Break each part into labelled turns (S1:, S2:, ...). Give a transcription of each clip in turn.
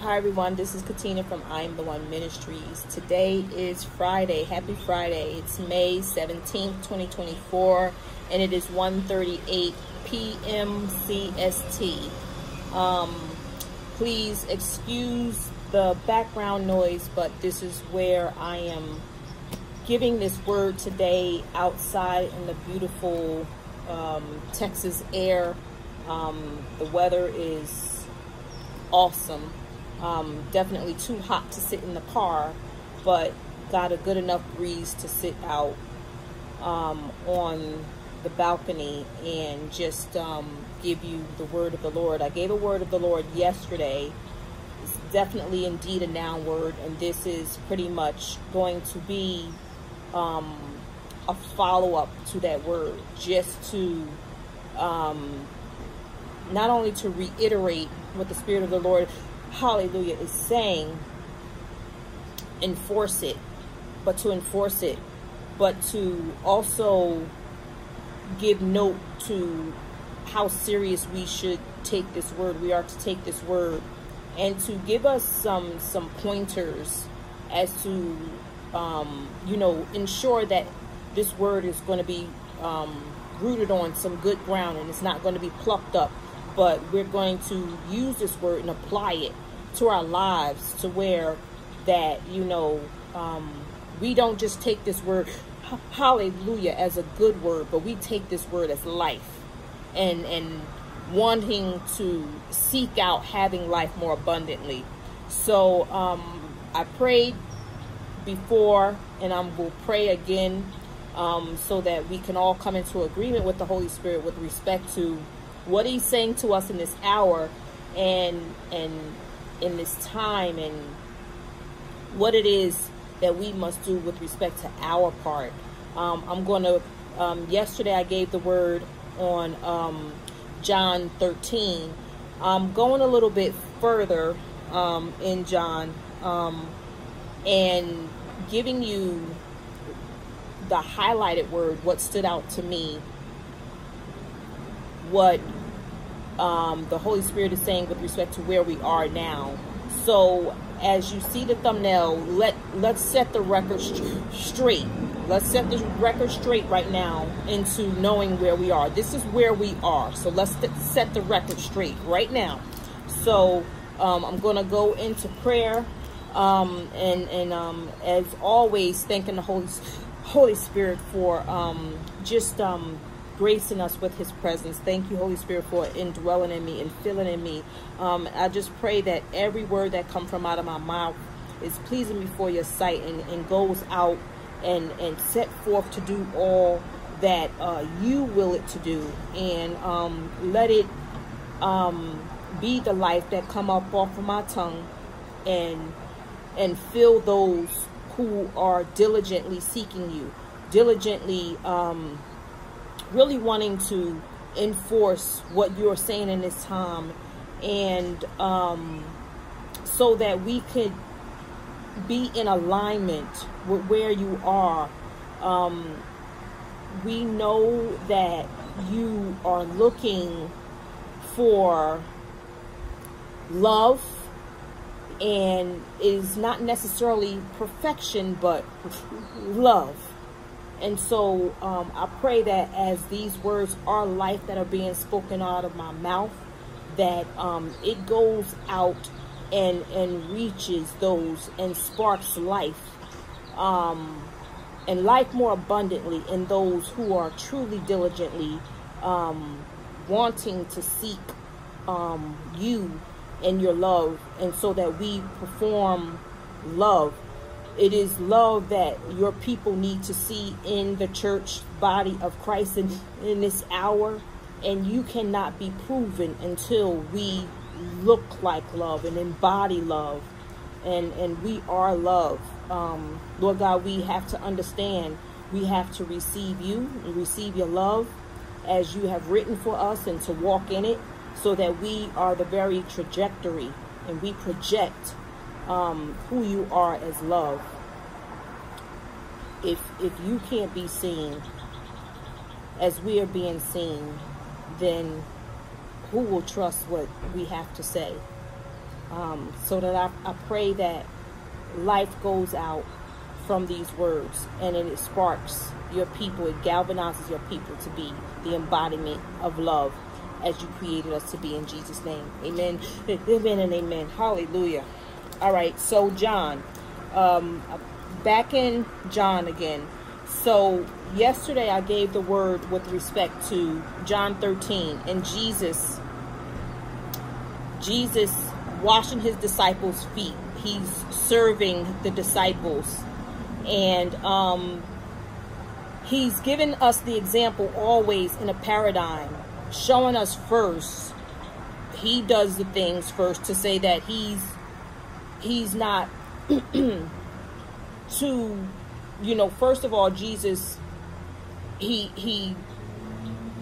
S1: Hi everyone, this is Katina from I Am the One Ministries. Today is Friday. Happy Friday. It's May 17th, 2024, and it is 1:38 p.m. CST. Um, please excuse the background noise, but this is where I am giving this word today outside in the beautiful um, Texas air. Um, the weather is awesome um, definitely too hot to sit in the car, but got a good enough breeze to sit out um, on the balcony and just um, give you the word of the Lord. I gave a word of the Lord yesterday. It's definitely indeed a noun word, and this is pretty much going to be um, a follow up to that word, just to um, not only to reiterate what the Spirit of the Lord hallelujah, is saying enforce it, but to enforce it, but to also give note to how serious we should take this word. We are to take this word and to give us some some pointers as to um, you know ensure that this word is going to be um, rooted on some good ground and it's not going to be plucked up but we're going to use this word and apply it to our lives to where that, you know, um, we don't just take this word, hallelujah, as a good word, but we take this word as life and, and wanting to seek out having life more abundantly. So um, I prayed before and I will pray again um, so that we can all come into agreement with the Holy Spirit with respect to what he's saying to us in this hour and and in this time and what it is that we must do with respect to our part. Um, I'm going to, um, yesterday I gave the word on um, John 13. I'm going a little bit further um, in John um, and giving you the highlighted word, what stood out to me, what um, the Holy Spirit is saying with respect to where we are now. So as you see the thumbnail, let let's set the record st straight. Let's set the record straight right now into knowing where we are. This is where we are. So let's set the record straight right now. So um, I'm going to go into prayer. Um, and and um, as always, thanking the Holy Holy Spirit for um, just um, gracing us with his presence. Thank you, Holy Spirit, for indwelling in me and filling in me. Um, I just pray that every word that comes from out of my mouth is pleasing before your sight and, and goes out and, and set forth to do all that uh, you will it to do. And um, let it um, be the life that come up off of my tongue and and fill those who are diligently seeking you, diligently um, really wanting to enforce what you're saying in this time and um, so that we could be in alignment with where you are. Um, we know that you are looking for love and is not necessarily perfection but love and so um, I pray that as these words are life that are being spoken out of my mouth, that um, it goes out and and reaches those and sparks life um, and life more abundantly in those who are truly diligently um, wanting to seek um, you and your love and so that we perform love it is love that your people need to see in the church body of Christ in, in this hour. And you cannot be proven until we look like love and embody love. And, and we are love. Um, Lord God, we have to understand we have to receive you and receive your love as you have written for us and to walk in it so that we are the very trajectory and we project um, who you are as love. If if you can't be seen as we are being seen, then who will trust what we have to say? Um, so that I, I pray that life goes out from these words and it sparks your people, it galvanizes your people to be the embodiment of love as you created us to be in Jesus' name. Amen. Amen and amen. Hallelujah. All right, so John, um, back in John again. So yesterday I gave the word with respect to John 13 and Jesus Jesus washing his disciples' feet. He's serving the disciples. And um, he's given us the example always in a paradigm, showing us first. He does the things first to say that he's he's not to you know first of all jesus he he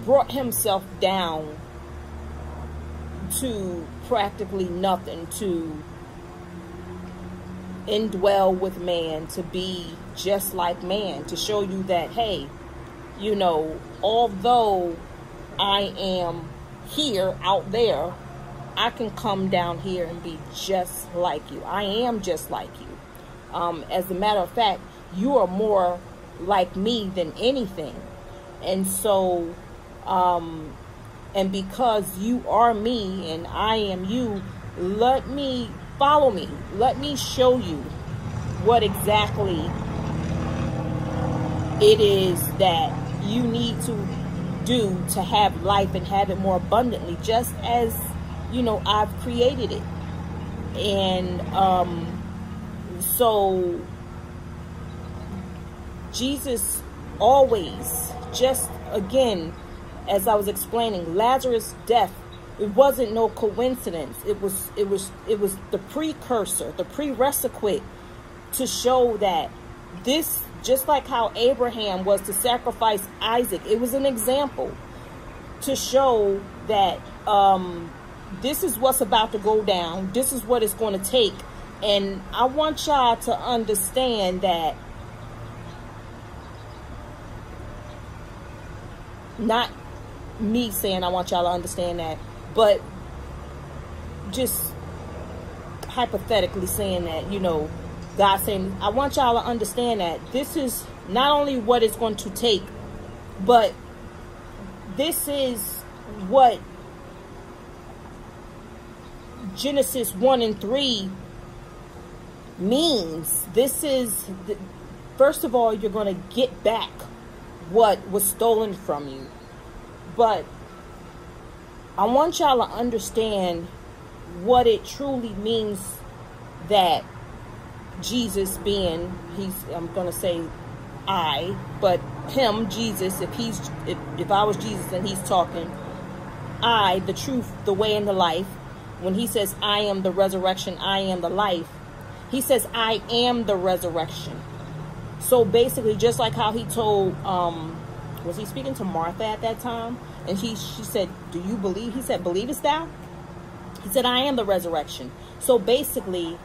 S1: brought himself down to practically nothing to indwell with man to be just like man to show you that hey you know although i am here out there i can come down here and be just like you i am just like you um, as a matter of fact you are more like me than anything. And so, um, and because you are me and I am you, let me follow me. Let me show you what exactly it is that you need to do to have life and have it more abundantly, just as you know I've created it. And um, so Jesus always, just again, as I was explaining, Lazarus' death, it wasn't no coincidence. It was it was it was the precursor, the prerequisite to show that this just like how Abraham was to sacrifice Isaac, it was an example to show that um, this is what's about to go down. This is what it's going to take. And I want y'all to understand that not me saying I want y'all to understand that, but just hypothetically saying that, you know, God saying, I want y'all to understand that this is not only what it's going to take, but this is what Genesis 1 and 3 means. This is, the, first of all, you're going to get back what was stolen from you. But I want y'all to understand what it truly means that Jesus being, he's, I'm going to say I, but him, Jesus, if he's, if, if I was Jesus and he's talking, I, the truth, the way, and the life, when he says, I am the resurrection, I am the life, he says, I am the resurrection. So basically, just like how he told, um, was he speaking to Martha at that time? And he, she said, do you believe? He said, believest thou? He said, I am the resurrection. So basically,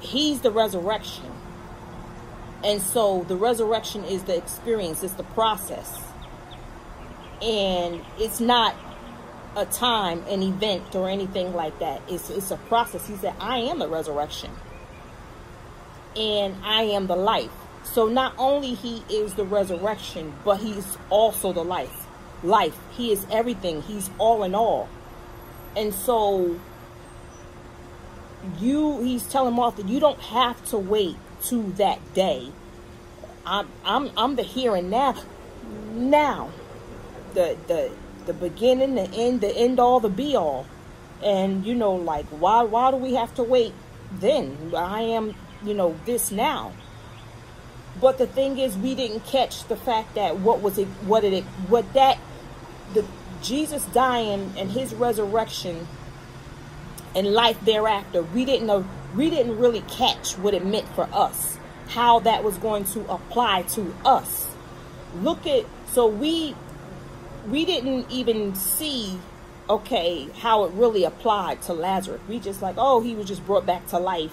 S1: he's the resurrection. And so the resurrection is the experience, it's the process. And it's not a time, an event, or anything like that. It's, it's a process. He said, I am the resurrection and I am the life. So not only he is the resurrection, but he's also the life. Life. He is everything. He's all in all. And so you he's telling Martha, you don't have to wait to that day. I'm I'm I'm the here and now. Now. The the the beginning, the end, the end all, the be all. And you know, like why why do we have to wait then? I am you know, this now. But the thing is, we didn't catch the fact that what was it, what did it, what that, the Jesus dying and his resurrection and life thereafter, we didn't know, we didn't really catch what it meant for us, how that was going to apply to us. Look at, so we, we didn't even see, okay, how it really applied to Lazarus. We just like, oh, he was just brought back to life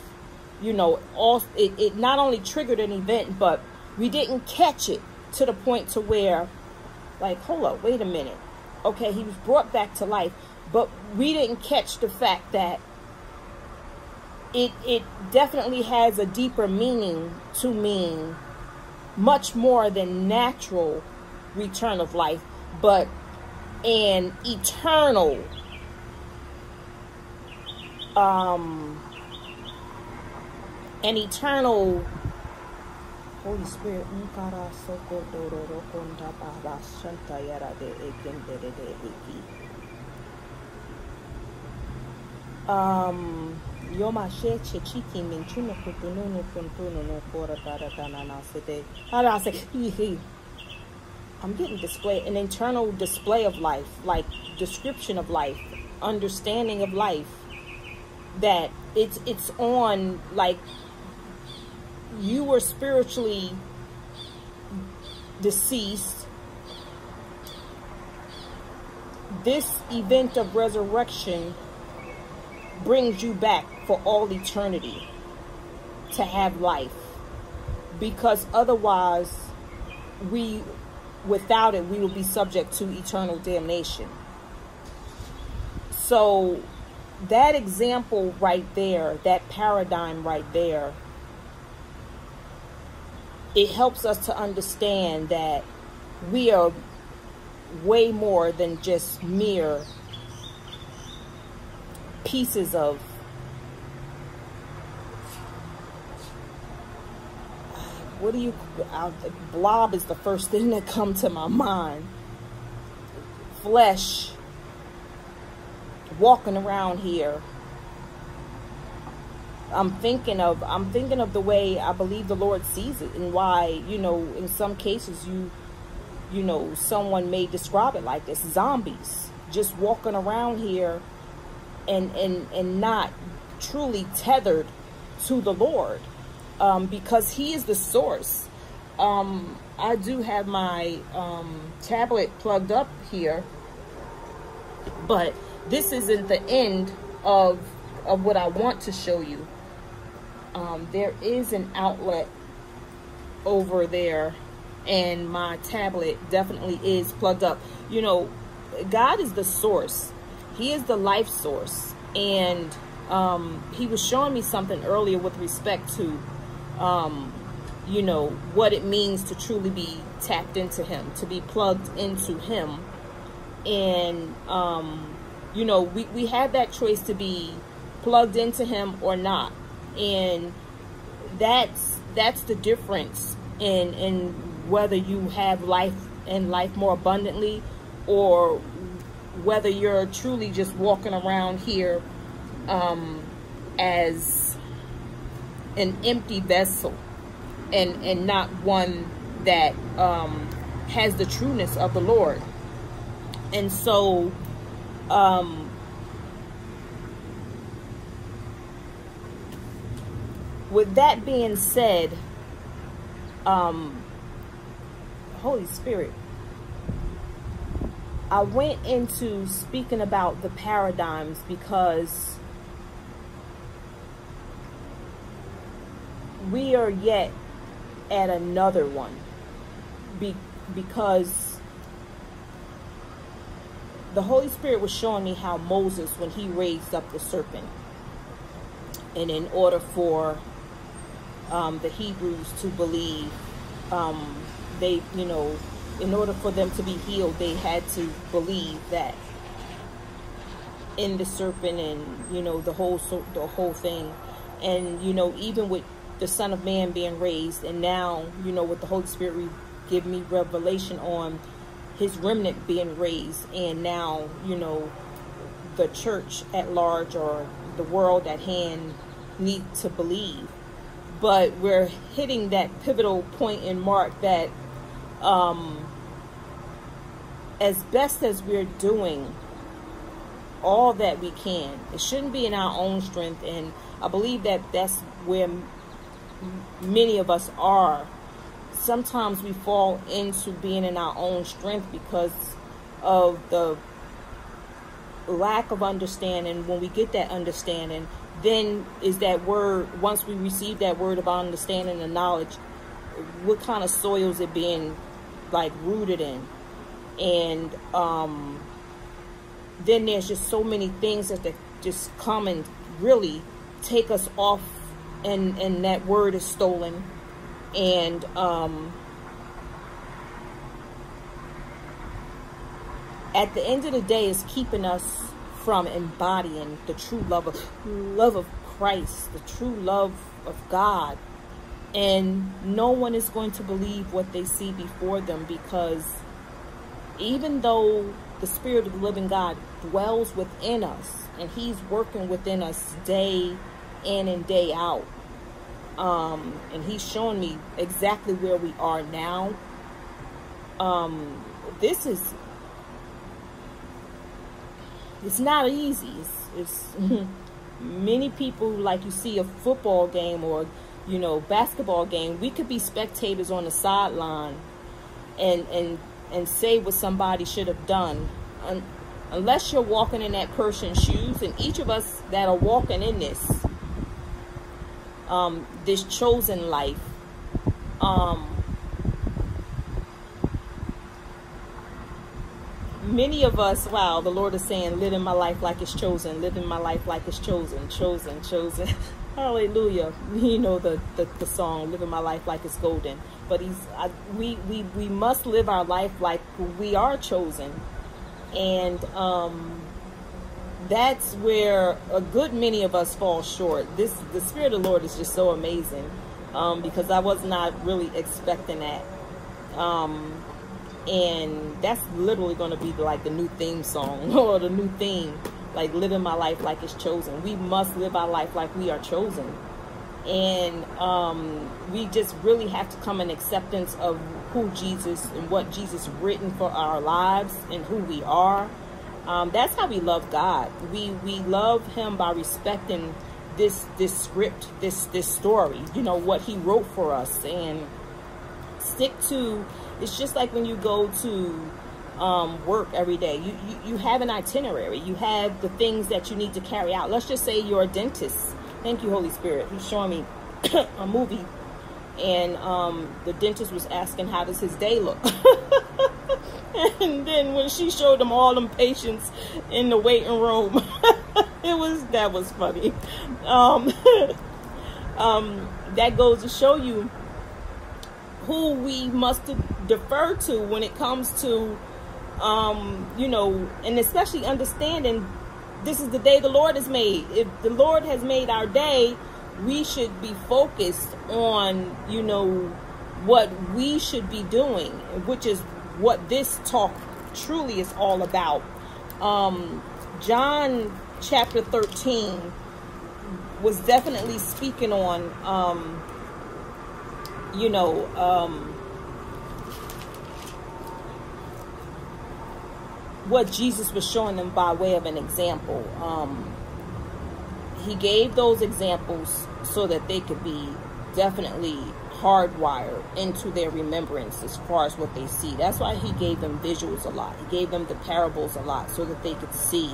S1: you know, all it, it not only triggered an event, but we didn't catch it to the point to where, like, hold up, wait a minute. Okay, he was brought back to life, but we didn't catch the fact that it it definitely has a deeper meaning to mean much more than natural return of life, but an eternal um an eternal Holy Spirit um Yoma she chechiki minchuno kutununu kuntuno no kora taratana na I say? I'm getting display an internal display of life, like description of life, understanding of life. That it's it's on like you were spiritually deceased. This event of resurrection brings you back for all eternity to have life. Because otherwise, we, without it, we will be subject to eternal damnation. So, that example right there, that paradigm right there, it helps us to understand that we are way more than just mere pieces of what do you uh, blob is the first thing that come to my mind. Flesh walking around here. I'm thinking of i'm thinking of the way i believe the lord sees it and why you know in some cases you you know someone may describe it like this zombies just walking around here and and and not truly tethered to the Lord um, because He is the source. Um, I do have my um, tablet plugged up here, but this isn't the end of of what I want to show you. Um, there is an outlet over there, and my tablet definitely is plugged up. You know, God is the source he is the life source. And um, he was showing me something earlier with respect to, um, you know, what it means to truly be tapped into him, to be plugged into him. And, um, you know, we, we had that choice to be plugged into him or not. And that's that's the difference in in whether you have life and life more abundantly or whether you're truly just walking around here um, as an empty vessel and and not one that um, has the trueness of the Lord. And so, um, with that being said, um, Holy Spirit, I went into speaking about the paradigms because we are yet at another one Be- because the Holy Spirit was showing me how Moses, when he raised up the serpent, and in order for um, the Hebrews to believe, um, they, you know, in order for them to be healed, they had to believe that in the serpent and you know the whole the whole thing, and you know even with the Son of Man being raised, and now you know with the Holy Spirit give me revelation on His remnant being raised, and now you know the church at large or the world at hand need to believe. But we're hitting that pivotal point in Mark that um, as best as we're doing all that we can, it shouldn't be in our own strength. And I believe that that's where many of us are. Sometimes we fall into being in our own strength because of the lack of understanding. When we get that understanding, then is that word, once we receive that word of understanding and knowledge, what kind of soil is it being like rooted in? and um, then there's just so many things that just come and really take us off and and that word is stolen and um at the end of the day is keeping us from embodying the true love of love of Christ, the true love of God. And no one is going to believe what they see before them because even though the Spirit of the living God dwells within us and He's working within us day in and day out, um, and He's showing me exactly where we are now. Um, this is it's not easy. It's, it's many people like you see a football game or you know basketball game. We could be spectators on the sideline and and and say what somebody should have done. Un unless you're walking in that person's shoes, and each of us that are walking in this um, this chosen life. Um, many of us, wow, the Lord is saying, living my life like it's chosen, living my life like it's chosen, chosen, chosen. Hallelujah. You know the, the, the, song, living my life like it's golden. But he's I, we, we, we must live our life like we are chosen. And um, that's where a good many of us fall short. This The Spirit of the Lord is just so amazing um, because I was not really expecting that. Um, and that's literally going to be like the new theme song or the new theme like living my life like it's chosen we must live our life like we are chosen and um, we just really have to come in acceptance of who jesus and what jesus written for our lives and who we are um, that's how we love god we we love him by respecting this this script this this story you know what he wrote for us and stick to it's just like when you go to um, work every day. You, you, you have an itinerary. You have the things that you need to carry out. Let's just say you're a dentist. Thank you, Holy Spirit. He's showing me a movie, and um, the dentist was asking, "How does his day look?" and then when she showed them all them patients in the waiting room, it was that was funny. Um, um, that goes to show you who we must defer to when it comes to, um, you know, and especially understanding this is the day the Lord has made. If the Lord has made our day, we should be focused on, you know, what we should be doing, which is what this talk truly is all about. Um, John chapter 13 was definitely speaking on um, you know, um, what Jesus was showing them by way of an example. Um, he gave those examples so that they could be definitely hardwired into their remembrance as far as what they see. That's why he gave them visuals a lot. He gave them the parables a lot so that they could see.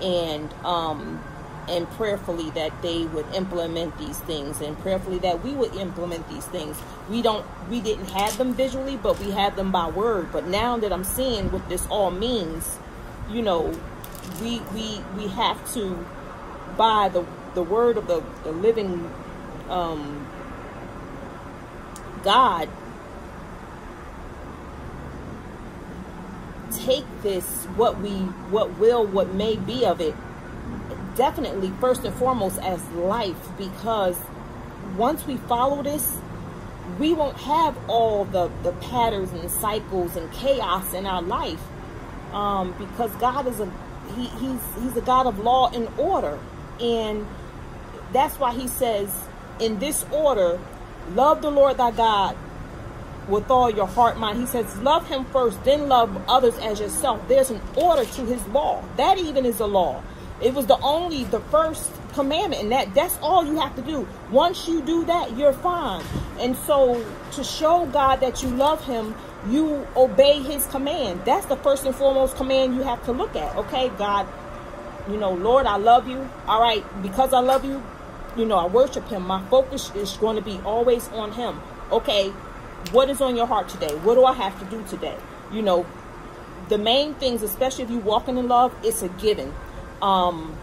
S1: And um, and prayerfully that they would implement these things and prayerfully that we would implement these things we don't we didn't have them visually but we had them by word but now that i'm seeing what this all means you know we we we have to by the the word of the, the living um god take this what we what will what may be of it definitely first and foremost as life because once we follow this we won't have all the the patterns and cycles and chaos in our life um, because God is a he, he's he's a God of law and order. And that's why he says in this order love the Lord thy God with all your heart mind he says love him first then love others as yourself there's an order to his law that even is a law it was the only, the first commandment, and that that's all you have to do. Once you do that, you're fine. And so, to show God that you love Him, you obey His command. That's the first and foremost command you have to look at. Okay, God, you know, Lord, I love you. All right, because I love you, you know, I worship Him. My focus is going to be always on Him. Okay, what is on your heart today? What do I have to do today? You know, the main things, especially if you're walking in love, it's a given. Um,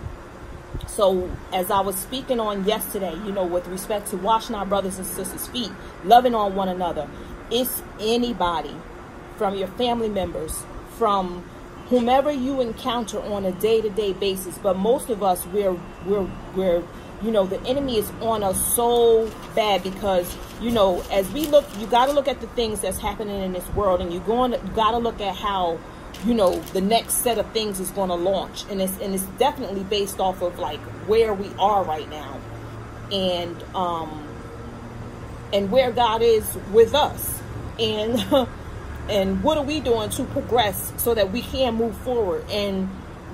S1: So, as I was speaking on yesterday, you know, with respect to washing our brothers and sisters' feet, loving on one another, it's anybody from your family members, from whomever you encounter on a day-to-day basis. But most of us, we're we're we're you know the enemy is on us so bad because you know as we look you got to look at the things that's happening in this world and you're going to got to look at how you know the next set of things is going to launch. And it's and it's definitely based off of like where we are right now and um and where God is with us. And and what are we doing to progress so that we can move forward? And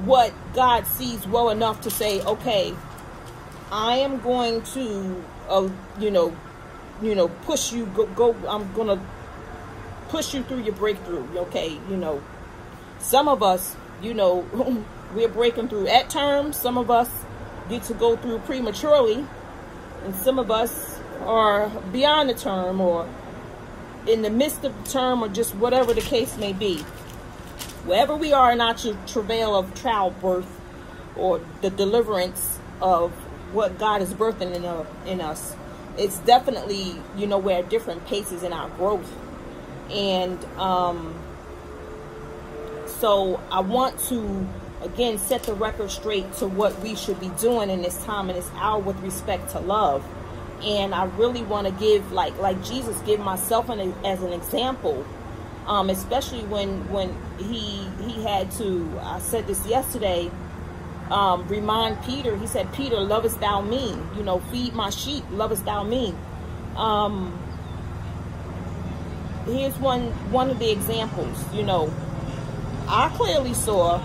S1: what God sees well enough to say okay I am going to uh, you know you know push you go, go I'm to push you through your breakthrough okay you know some of us, you know, we're breaking through at terms. Some of us get to go through prematurely. And some of us are beyond the term or in the midst of the term or just whatever the case may be. Wherever we are in our travail of childbirth or the deliverance of what God is birthing in, uh, in us, it's definitely, you know, we're at different paces in our growth. And, um, so I want to, again, set the record straight to what we should be doing in this time and this hour with respect to love. And I really want to give, like, like Jesus, give myself an, as an example, um, especially when when he he had to. I said this yesterday. Um, remind Peter. He said, "Peter, lovest thou me? You know, feed my sheep. Lovest thou me?" Um, here's one one of the examples. You know, I clearly saw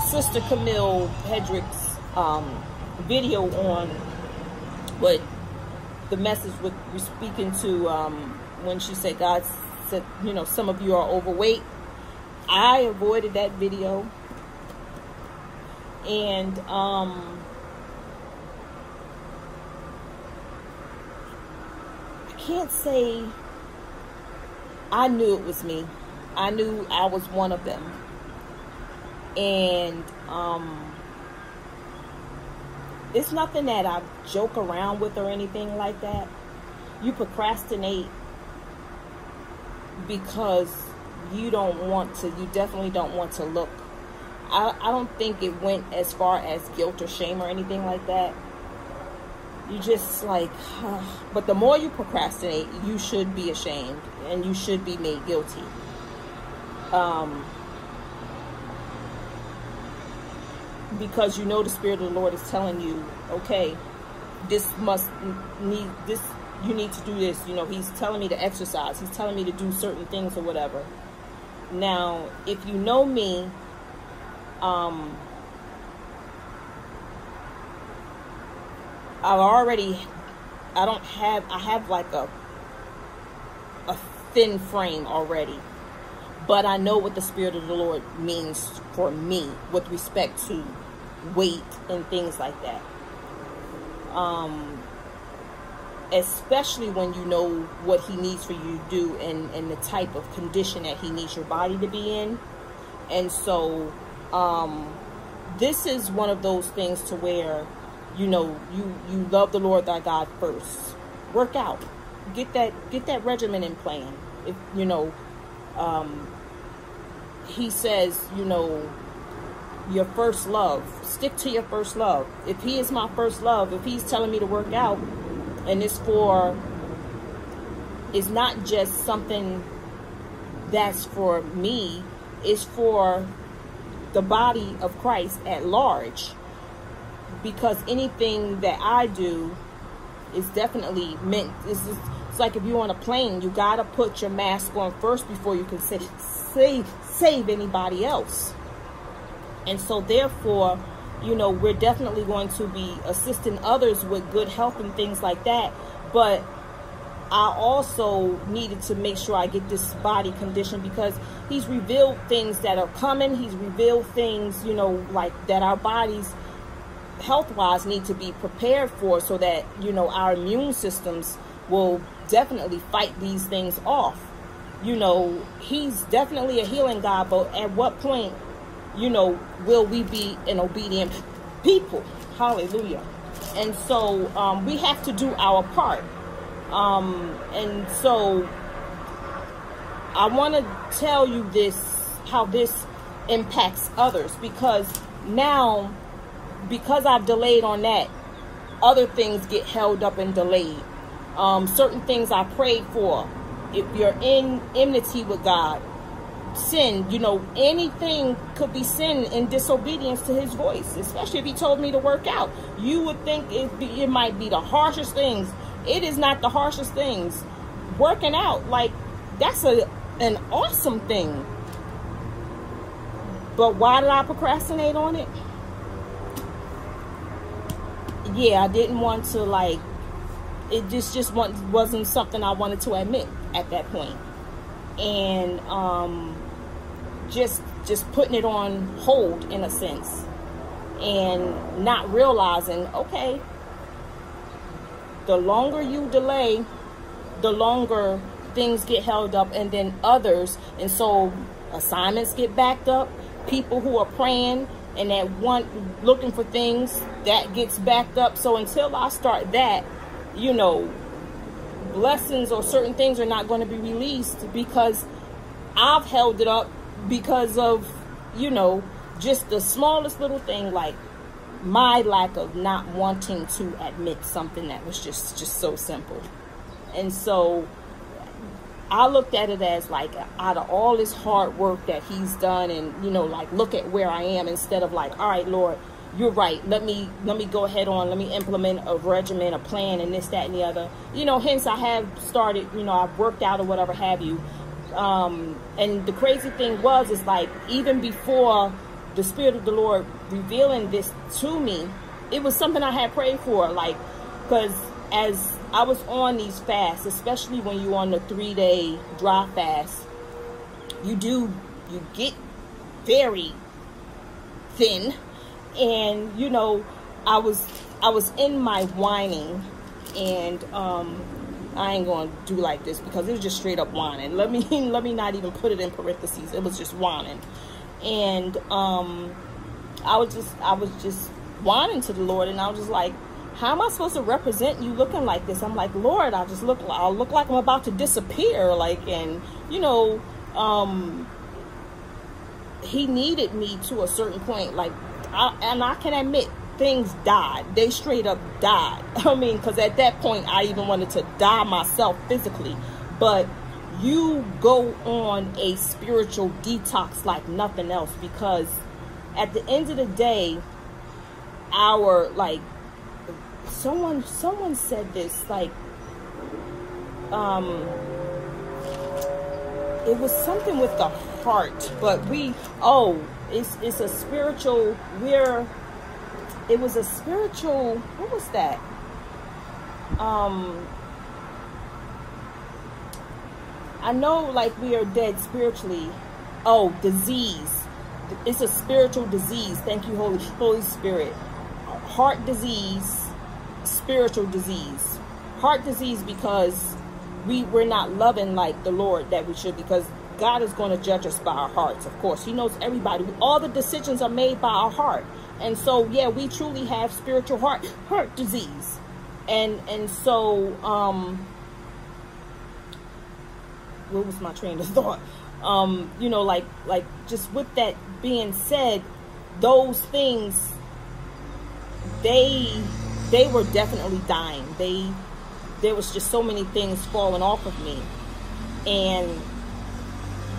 S1: Sister Camille Hedrick's um, video on what the message with speaking to um, when she said God said, you know, some of you are overweight. I avoided that video. And um, I can't say I knew it was me. I knew I was one of them. And um, it's nothing that I joke around with or anything like that. You procrastinate because you don't want to, you definitely don't want to look. I, I don't think it went as far as guilt or shame or anything like that. You just like, but the more you procrastinate, you should be ashamed and you should be made guilty um, because you know the spirit of the Lord is telling you, okay, this must need this. You need to do this. You know, He's telling me to exercise. He's telling me to do certain things or whatever. Now, if you know me, um, I've already. I don't have. I have like a a thin frame already but I know what the Spirit of the Lord means for me with respect to weight and things like that. Um, especially when you know what He needs for you to do and, and the type of condition that He needs your body to be in. And so, um, this is one of those things to where, you know, you, you love the Lord thy God first. Work out. Get that get that regimen in plan. If you know, um, he says, you know, your first love. Stick to your first love. If he is my first love, if he's telling me to work out, and it's for, it's not just something that's for me, it's for the body of Christ at large. Because anything that I do is definitely meant, it's, it's like if you're on a plane, you got to put your mask on first before you can sit, save save anybody else. And so therefore, you know, we're definitely going to be assisting others with good health and things like that. But I also needed to make sure I get this body condition because he's revealed things that are coming. He's revealed things, you know, like that our bodies health wise need to be prepared for so that, you know, our immune systems will definitely fight these things off you know, he's definitely a healing God, but at what point, you know, will we be an obedient people? Hallelujah. And so um, we have to do our part. Um, and so I want to tell you this, how this impacts others because now, because I've delayed on that, other things get held up and delayed. Um, certain things I prayed for. If you're in enmity with God, sin, you know, anything could be sin in disobedience to his voice, especially if he told me to work out. You would think it, be, it might be the harshest things. It is not the harshest things. Working out, like, that's a an awesome thing. But why did I procrastinate on it? Yeah, I didn't want to, like, it just, just wasn't something I wanted to admit at that point. And, um, just just putting it on hold in a sense and not realizing okay the longer you delay the longer things get held up and then others and so assignments get backed up. People who are praying and that want looking for things that gets backed up. So until i start that you know blessings or certain things are not going to be released because i've held it up because of, you know, just the smallest little thing like my lack of not wanting to admit something that was just just so simple. And so I looked at it as like out of all this hard work that he's done and you know like look at where I am instead of like all right Lord you're right. Let me let me go ahead on. Let me implement a regimen a plan and this that and the other. You know hence I have started you know I've worked out or whatever have you. Um, and the crazy thing was, is like even before the Spirit of the Lord revealing this to me, it was something I had prayed for. Like, because as I was on these fasts, especially when you're on the three day dry fast, you do, you get very thin. And, you know, I was, I was in my whining and, um, I ain't gonna do like this because it was just straight up whining. Let me let me not even put it in parentheses. It was just whining, and um, I was just I was just whining to the Lord, and I was just like, how am I supposed to represent you looking like this? I'm like, Lord, I just look I look like I'm about to disappear, like, and you know, um, He needed me to a certain point, like, I, and I can admit things died. They straight up died. I mean, because at that point, I even wanted to die myself physically. But you go on a spiritual detox like nothing else because at the end of the day, our like someone someone said this like um it was something with the heart but we oh it's it's a spiritual we're it was a spiritual what was that? Um i know like we are dead spiritually. Oh disease. It's a spiritual disease. Thank you holy holy spirit. Heart disease spiritual disease. Heart disease because we we're not loving like the lord that we should because god is going to judge us by our hearts of course. He knows everybody. All the decisions are made by our heart. And so, yeah, we truly have spiritual heart heart disease. And and so um what was my train of thought? Um, you know, like like just with that being said, those things they they were definitely dying. They there was just so many things falling off of me. And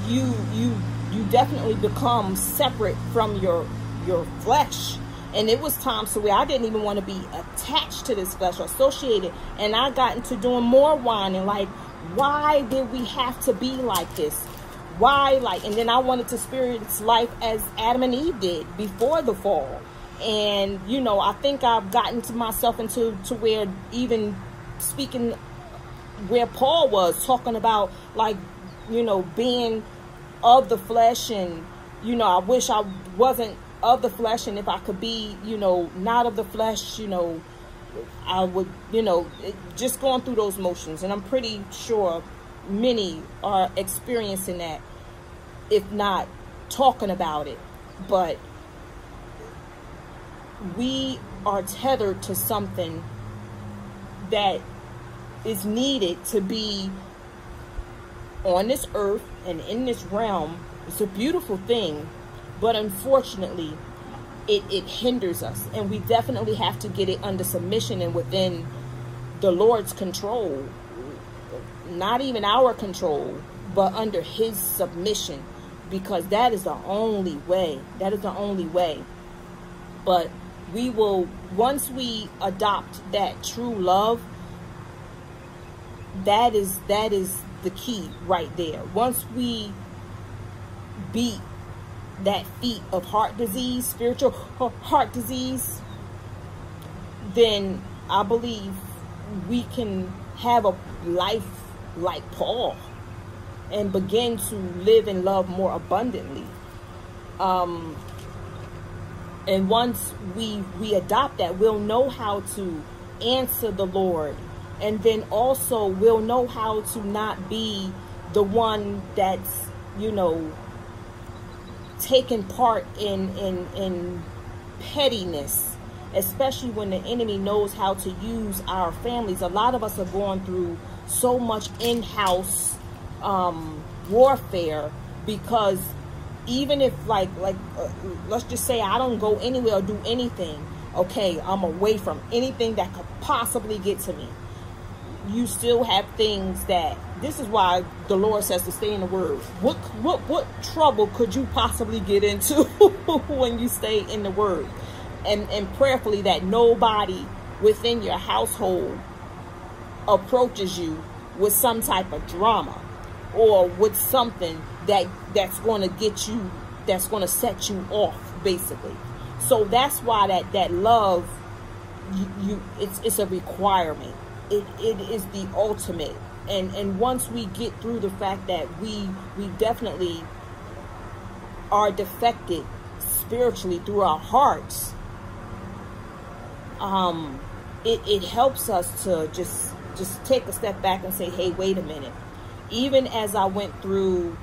S1: you you you definitely become separate from your your flesh. And it was times so where I didn't even want to be attached to this flesh or associated. And I got into doing more whining, like, why did we have to be like this? Why, like, and then I wanted to experience life as Adam and Eve did before the fall. And, you know, I think I've gotten to myself into to where even speaking where Paul was talking about, like, you know, being of the flesh and, you know, I wish I wasn't of the flesh and if I could be, you know, not of the flesh, you know, I would, you know, just going through those motions. And I'm pretty sure many are experiencing that, if not talking about it. But we are tethered to something that is needed to be on this earth and in this realm. It's a beautiful thing, but unfortunately, it, it hinders us. And we definitely have to get it under submission and within the Lord's control. Not even our control, but under His submission. Because that is the only way. That is the only way. But we will, once we adopt that true love, that is that is the key right there. Once we beat that feat of heart disease, spiritual heart disease, then I believe we can have a life like Paul and begin to live and love more abundantly. Um, and once we we adopt that, we'll know how to answer the Lord and then also we'll know how to not be the one that's you know taking part in in in pettiness especially when the enemy knows how to use our families. A lot of us are going through so much in-house um, warfare because even if like like uh, let's just say i don't go anywhere or do anything okay i'm away from anything that could possibly get to me. You still have things that this is why the Lord says to stay in the word. What what what trouble could you possibly get into when you stay in the word? And and prayerfully that nobody within your household approaches you with some type of drama or with something that that's going to get you that's going to set you off basically. So that's why that that love you, you it's it's a requirement it, it is the ultimate and and once we get through the fact that we we definitely are defected spiritually through our hearts um it, it helps us to just just take a step back and say hey wait a minute. Even as i went through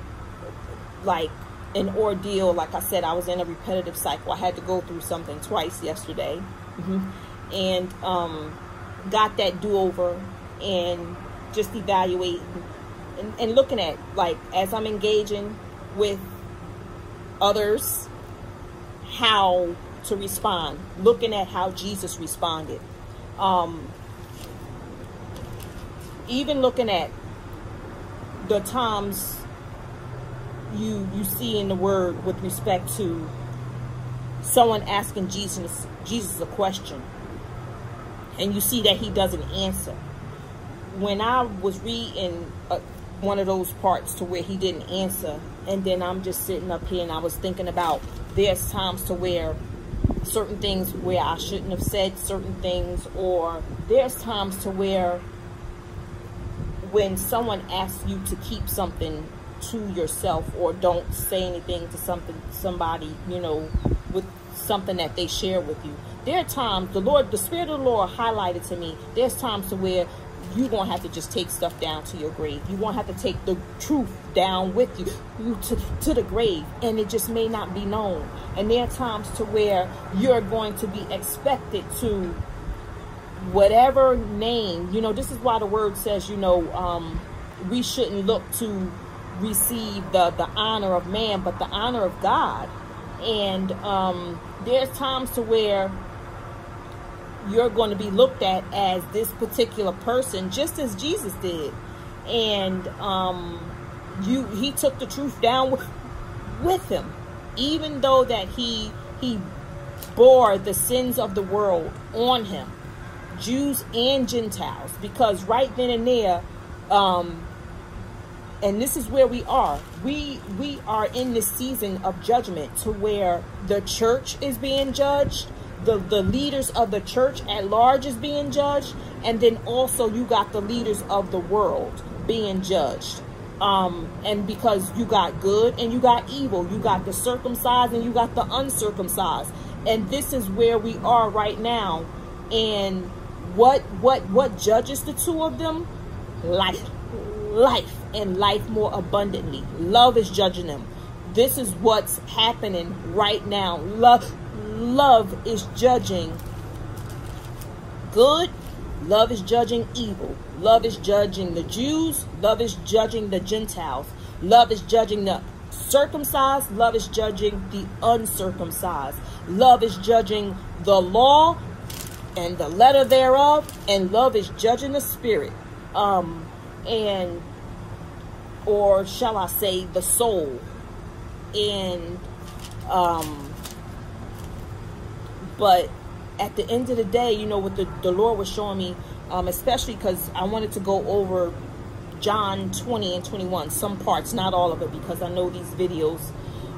S1: like an ordeal like i said i was in a repetitive cycle. I had to go through something twice yesterday. Mm-hmm. and um got that do-over and just evaluate and, and looking at like as I'm engaging with others how to respond looking at how Jesus responded um, even looking at the times you you see in the word with respect to someone asking Jesus Jesus a question and you see that he doesn't answer. When I was reading uh, one of those parts to where he didn't answer, and then I'm just sitting up here and I was thinking about there's times to where certain things where I shouldn't have said certain things, or there's times to where when someone asks you to keep something to yourself or don't say anything to something somebody you know with something that they share with you. There are times the Lord, the Spirit of the Lord highlighted to me, there's times to where you're going to have to just take stuff down to your grave. You won't have to take the truth down with you, you to, to the grave. And it just may not be known. And there are times to where you're going to be expected to whatever name, you know, this is why the word says, you know, um, we shouldn't look to receive the, the honor of man, but the honor of God. And um, there's times to where you're going to be looked at as this particular person just as Jesus did. And um you he took the truth down with, with him. Even though that he he bore the sins of the world on him Jews and Gentiles. Because right then and there um and this is where we are. We we are in this season of judgment to where the church is being judged the, the leaders of the church at large is being judged. And then also you got the leaders of the world being judged. Um, and because you got good and you got evil, you got the circumcised and you got the uncircumcised. And this is where we are right now. And what what what judges the two of them? Life. Life and life more abundantly. Love is judging them. This is what's happening right now. Love love is judging good, love is judging evil. Love is judging the Jews, love is judging the Gentiles. Love is judging the circumcised, love is judging the uncircumcised. Love is judging the law and the letter thereof, and love is judging the spirit. Um, and or shall I say the soul. And um but at the end of the day, you know what the, the Lord was showing me, um, especially because I wanted to go over John 20 and 21, some parts, not all of it, because I know these videos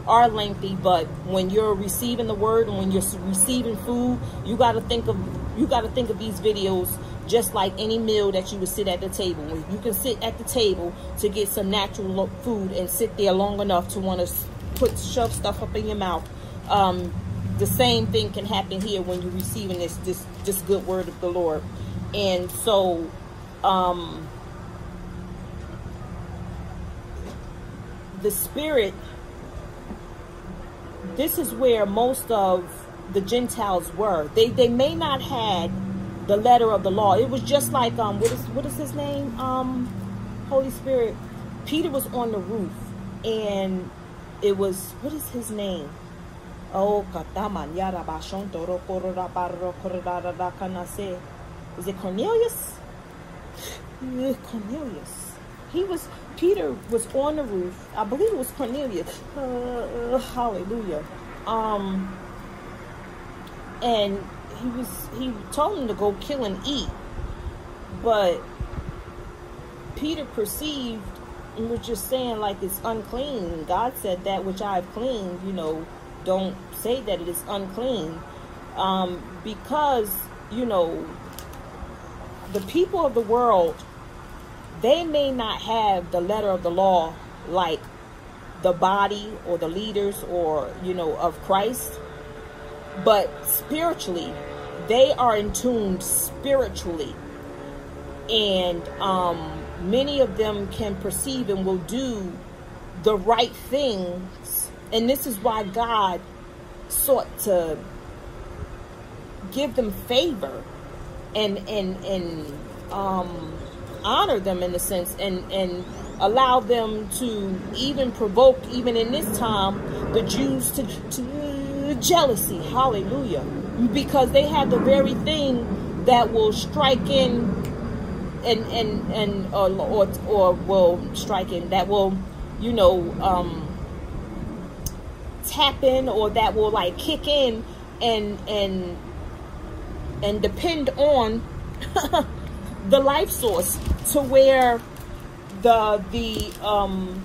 S1: are lengthy, but when you're receiving the word and when you're receiving food, you got to think of you got to think of these videos just like any meal that you would sit at the table. You can sit at the table to get some natural food and sit there long enough to want to put shove stuff up in your mouth. Um, the same thing can happen here when you're receiving this this this good word of the Lord. And so um the spirit this is where most of the Gentiles were. They they may not had the letter of the law. It was just like um what is what is his name? Um Holy Spirit. Peter was on the roof and it was what is his name? Oh kataman yara toro korora barro korora kanase. Is it Cornelius? Cornelius. He was Peter was on the roof. I believe it was Cornelius. Uh, hallelujah. Um, and he was he told him to go kill and eat, but Peter perceived and was just saying like it's unclean. God said that which I've cleaned, you know, don't say that it is unclean, um, because you know the people of the world they may not have the letter of the law like the body or the leaders or you know of Christ but spiritually they are in tune spiritually. And um, many of them can perceive and will do the right things and this is why God sought to give them favor and and and um honor them in a sense and and allow them to even provoke even in this time the Jews to, to jealousy. Hallelujah. Because they have the very thing that will strike in and and and or or, or will strike in that will you know um tap in or that will like kick in and and and depend on the life source to where the the um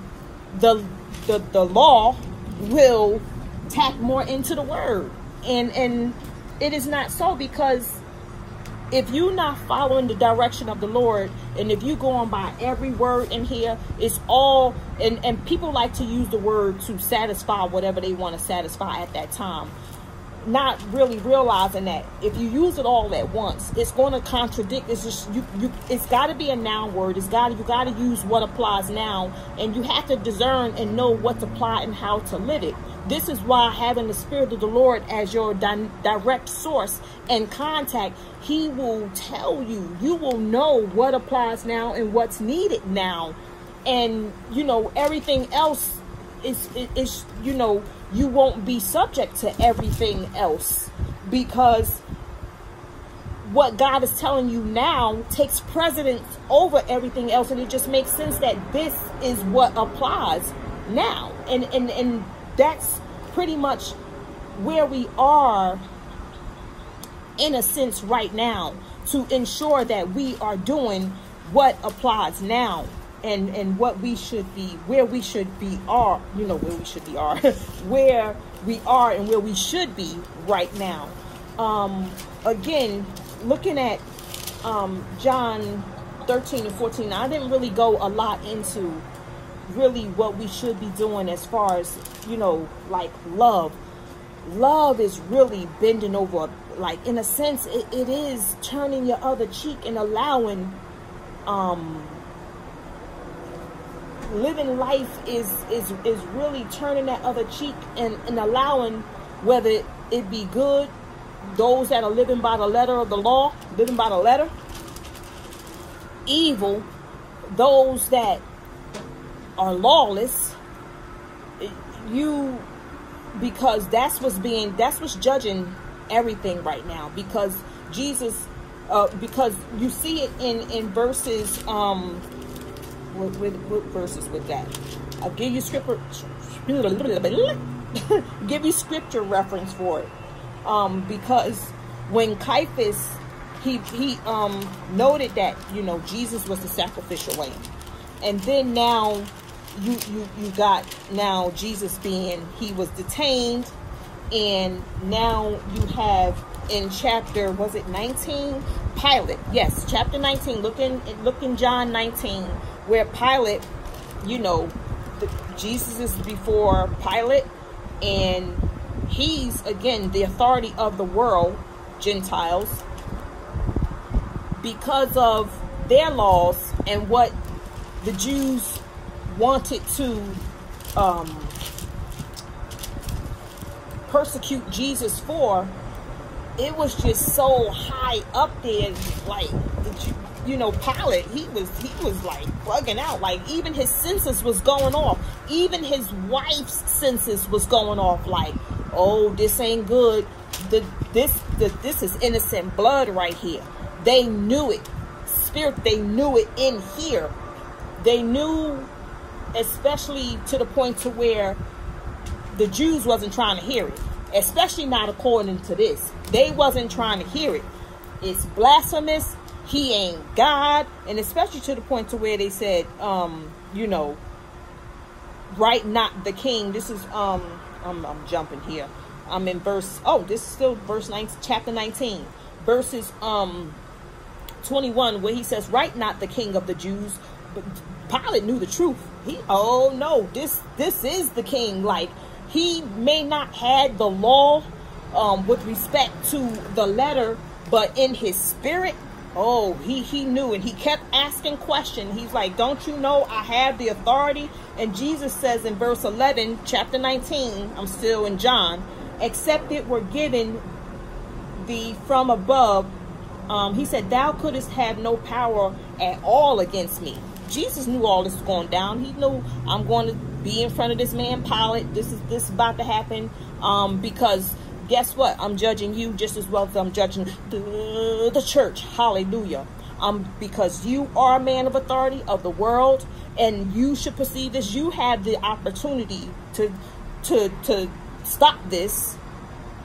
S1: the the the law will tap more into the word. And and it is not so because if you're not following the direction of the Lord and if you go on by every word in here, it's all and, and people like to use the word to satisfy whatever they want to satisfy at that time not really realizing that if you use it all at once, it's going to contradict. It's just you. You. It's got to be a noun word. It's got. You got to use what applies now, and you have to discern and know what to apply and how to live it. This is why having the Spirit of the Lord as your di direct source and contact, He will tell you. You will know what applies now and what's needed now, and you know everything else is is you know you won't be subject to everything else because what God is telling you now takes precedence over everything else. And it just makes sense that this is what applies now. And and and that's pretty much where we are in a sense right now to ensure that we are doing what applies now and and what we should be where we should be are you know where we should be are where we are and where we should be right now. Um again looking at um john 13 and 14 i didn't really go a lot into really what we should be doing as far as you know like love love is really bending over like in a sense it, it is turning your other cheek and allowing um living life is is is really turning that other cheek and, and allowing whether it be good those that are living by the letter of the law, living by the letter. Evil, those that are lawless. You, because that's what's being, that's what's judging everything right now. Because Jesus, uh, because you see it in in verses. Um, what, what verses with that? I'll give you scripture. give you scripture reference for it um, because when Caiaphas he he um, noted that you know Jesus was the sacrificial lamb, and then now you you you got now Jesus being he was detained, and now you have in chapter was it 19 Pilate yes chapter 19 look in look in John 19 where Pilate you know the, Jesus is before Pilate and he's again the authority of the world gentiles because of their laws and what the jews wanted to um, persecute jesus for it was just so high up there like you know pilate he was he was like bugging out like even his senses was going off even his wife's senses was going off like oh, this ain't good. The, this, the, this is innocent blood right here. They knew it. Spirit, they knew it in here. They knew, especially to the point to where the Jews wasn't trying to hear it. Especially not according to this. They wasn't trying to hear it. It's blasphemous. He ain't God. And especially to the point to where they said, um, you know, write not the king. This is um I'm, I'm jumping here. I'm in verse, oh, this is still verse 19, chapter 19, verses um 21, where he says, Write not the king of the Jews, but Pilate knew the truth. He, oh no, this this is the king. Like he may not had the law um, with respect to the letter, but in his spirit, Oh, he, he knew and he kept asking questions. He's like, Don't you know I have the authority? And Jesus says in verse 11, chapter 19, I'm still in John, except it were given thee from above. Um, he said, Thou couldst have no power at all against me. Jesus knew all this was going down. He knew I'm going to be in front of this man Pilate. This is this is about to happen. Um, because guess what? I'm judging you just as well as I'm judging the, the church. Hallelujah. Um, because you are a man of authority of the world, and you should perceive this. You have the opportunity to to to stop this,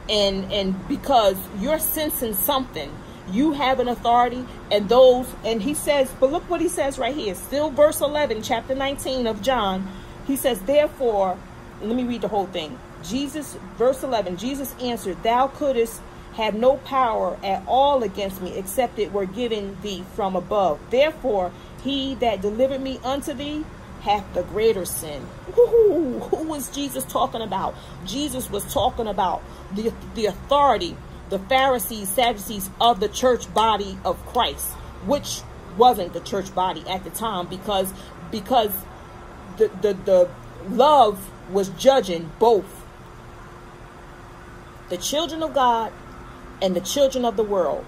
S1: and and because you're sensing something, you have an authority, and those. And he says, but look what he says right here. Still, verse 11, chapter 19 of John. He says, therefore, let me read the whole thing. Jesus, verse 11, Jesus answered, Thou couldst have no power at all against me, except it were given thee from above. Therefore, he that delivered me unto thee hath the greater sin. Who, who was Jesus talking about? Jesus was talking about the, the authority, the Pharisees, Sadducees of the church body of Christ, which wasn't the church body at the time because because the the, the love was judging both the children of God and the children of the world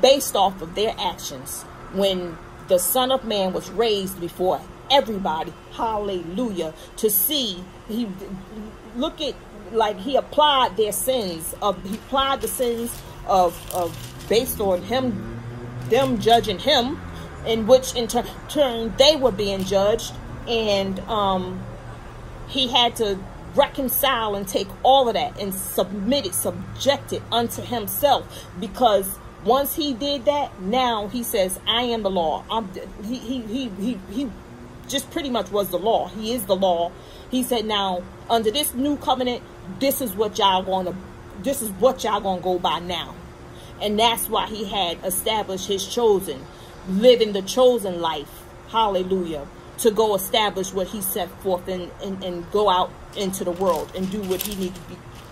S1: based off of their actions when the Son of Man was raised before everybody. Hallelujah. To see, he look at like he applied their sins of he applied the sins of of based on him them judging him in which in turn, turn they were being judged and um he had to reconcile and take all of that and submit it, subject it unto himself. Because once he did that, now he says, I am the law. I'm, he, he, he, he, he just pretty much was the law. He is the law. He said, now, under this new covenant, this is what y'all to, this is what y'all to go by now. And that's why he had established his chosen, living the chosen life. Hallelujah to go establish what he set forth and, and, and go out into the world and do what he needs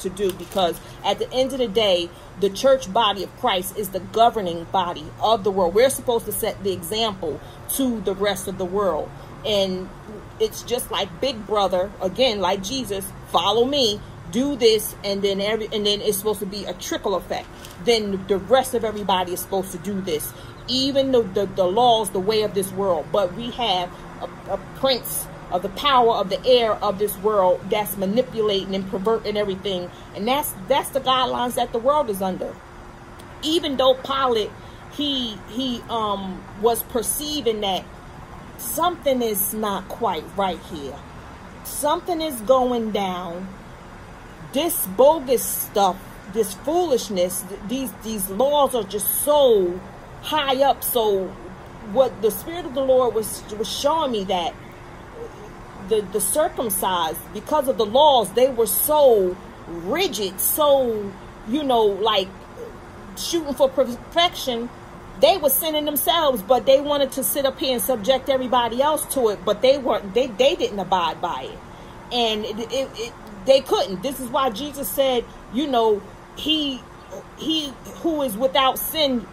S1: to do because at the end of the day the church body of christ is the governing body of the world we're supposed to set the example to the rest of the world and it's just like big brother again like jesus follow me do this and then every and then it's supposed to be a trickle effect. Then the rest of everybody is supposed to do this. Even the, the, the laws the way of this world. But we have a, a prince of the power of the air of this world that's manipulating and perverting everything. And that's that's the guidelines that the world is under. Even though Pilate he he um was perceiving that something is not quite right here. Something is going down this bogus stuff this foolishness these these laws are just so high up. So what the spirit of the lord was was showing me that the the circumcised because of the laws they were so rigid so you know like shooting for perfection. They were sinning themselves but they wanted to sit up here and subject everybody else to it but they weren't they they didn't abide by it. And it, it, it they couldn't. This is why jesus said you know he he who is without sin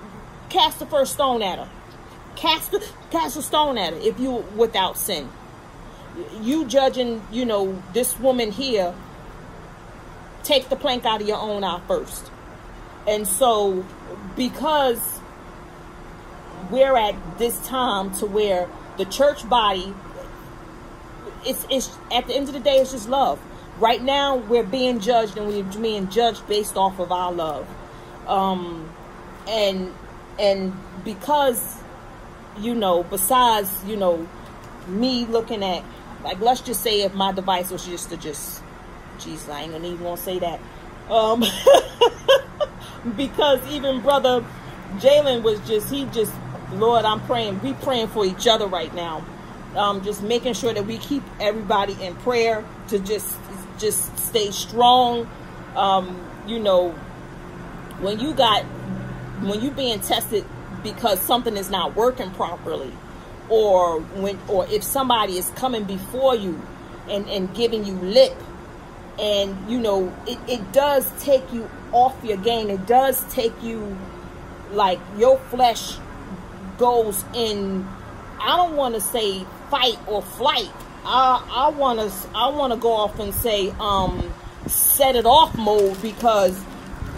S1: cast the first stone at her cast the, cast a stone at her if you without sin. You judging you know this woman here take the plank out of your own eye first. And so because we're at this time to where the church body it's it's at the end of the day it's just love right now we're being judged and we're being judged based off of our love. Um and and because you know besides you know me looking at like let's just say if my device was just to just jeez i ain't gonna even to say that. Um because even brother jalen was just he just lord i'm praying we praying for each other right now. Um just making sure that we keep everybody in prayer to just just stay strong. Um, you know, when you got when you being tested because something is not working properly, or when or if somebody is coming before you and and giving you lip, and you know it, it does take you off your game. It does take you like your flesh goes in. I don't want to say fight or flight I I want to I want to go off and say um set it off mode because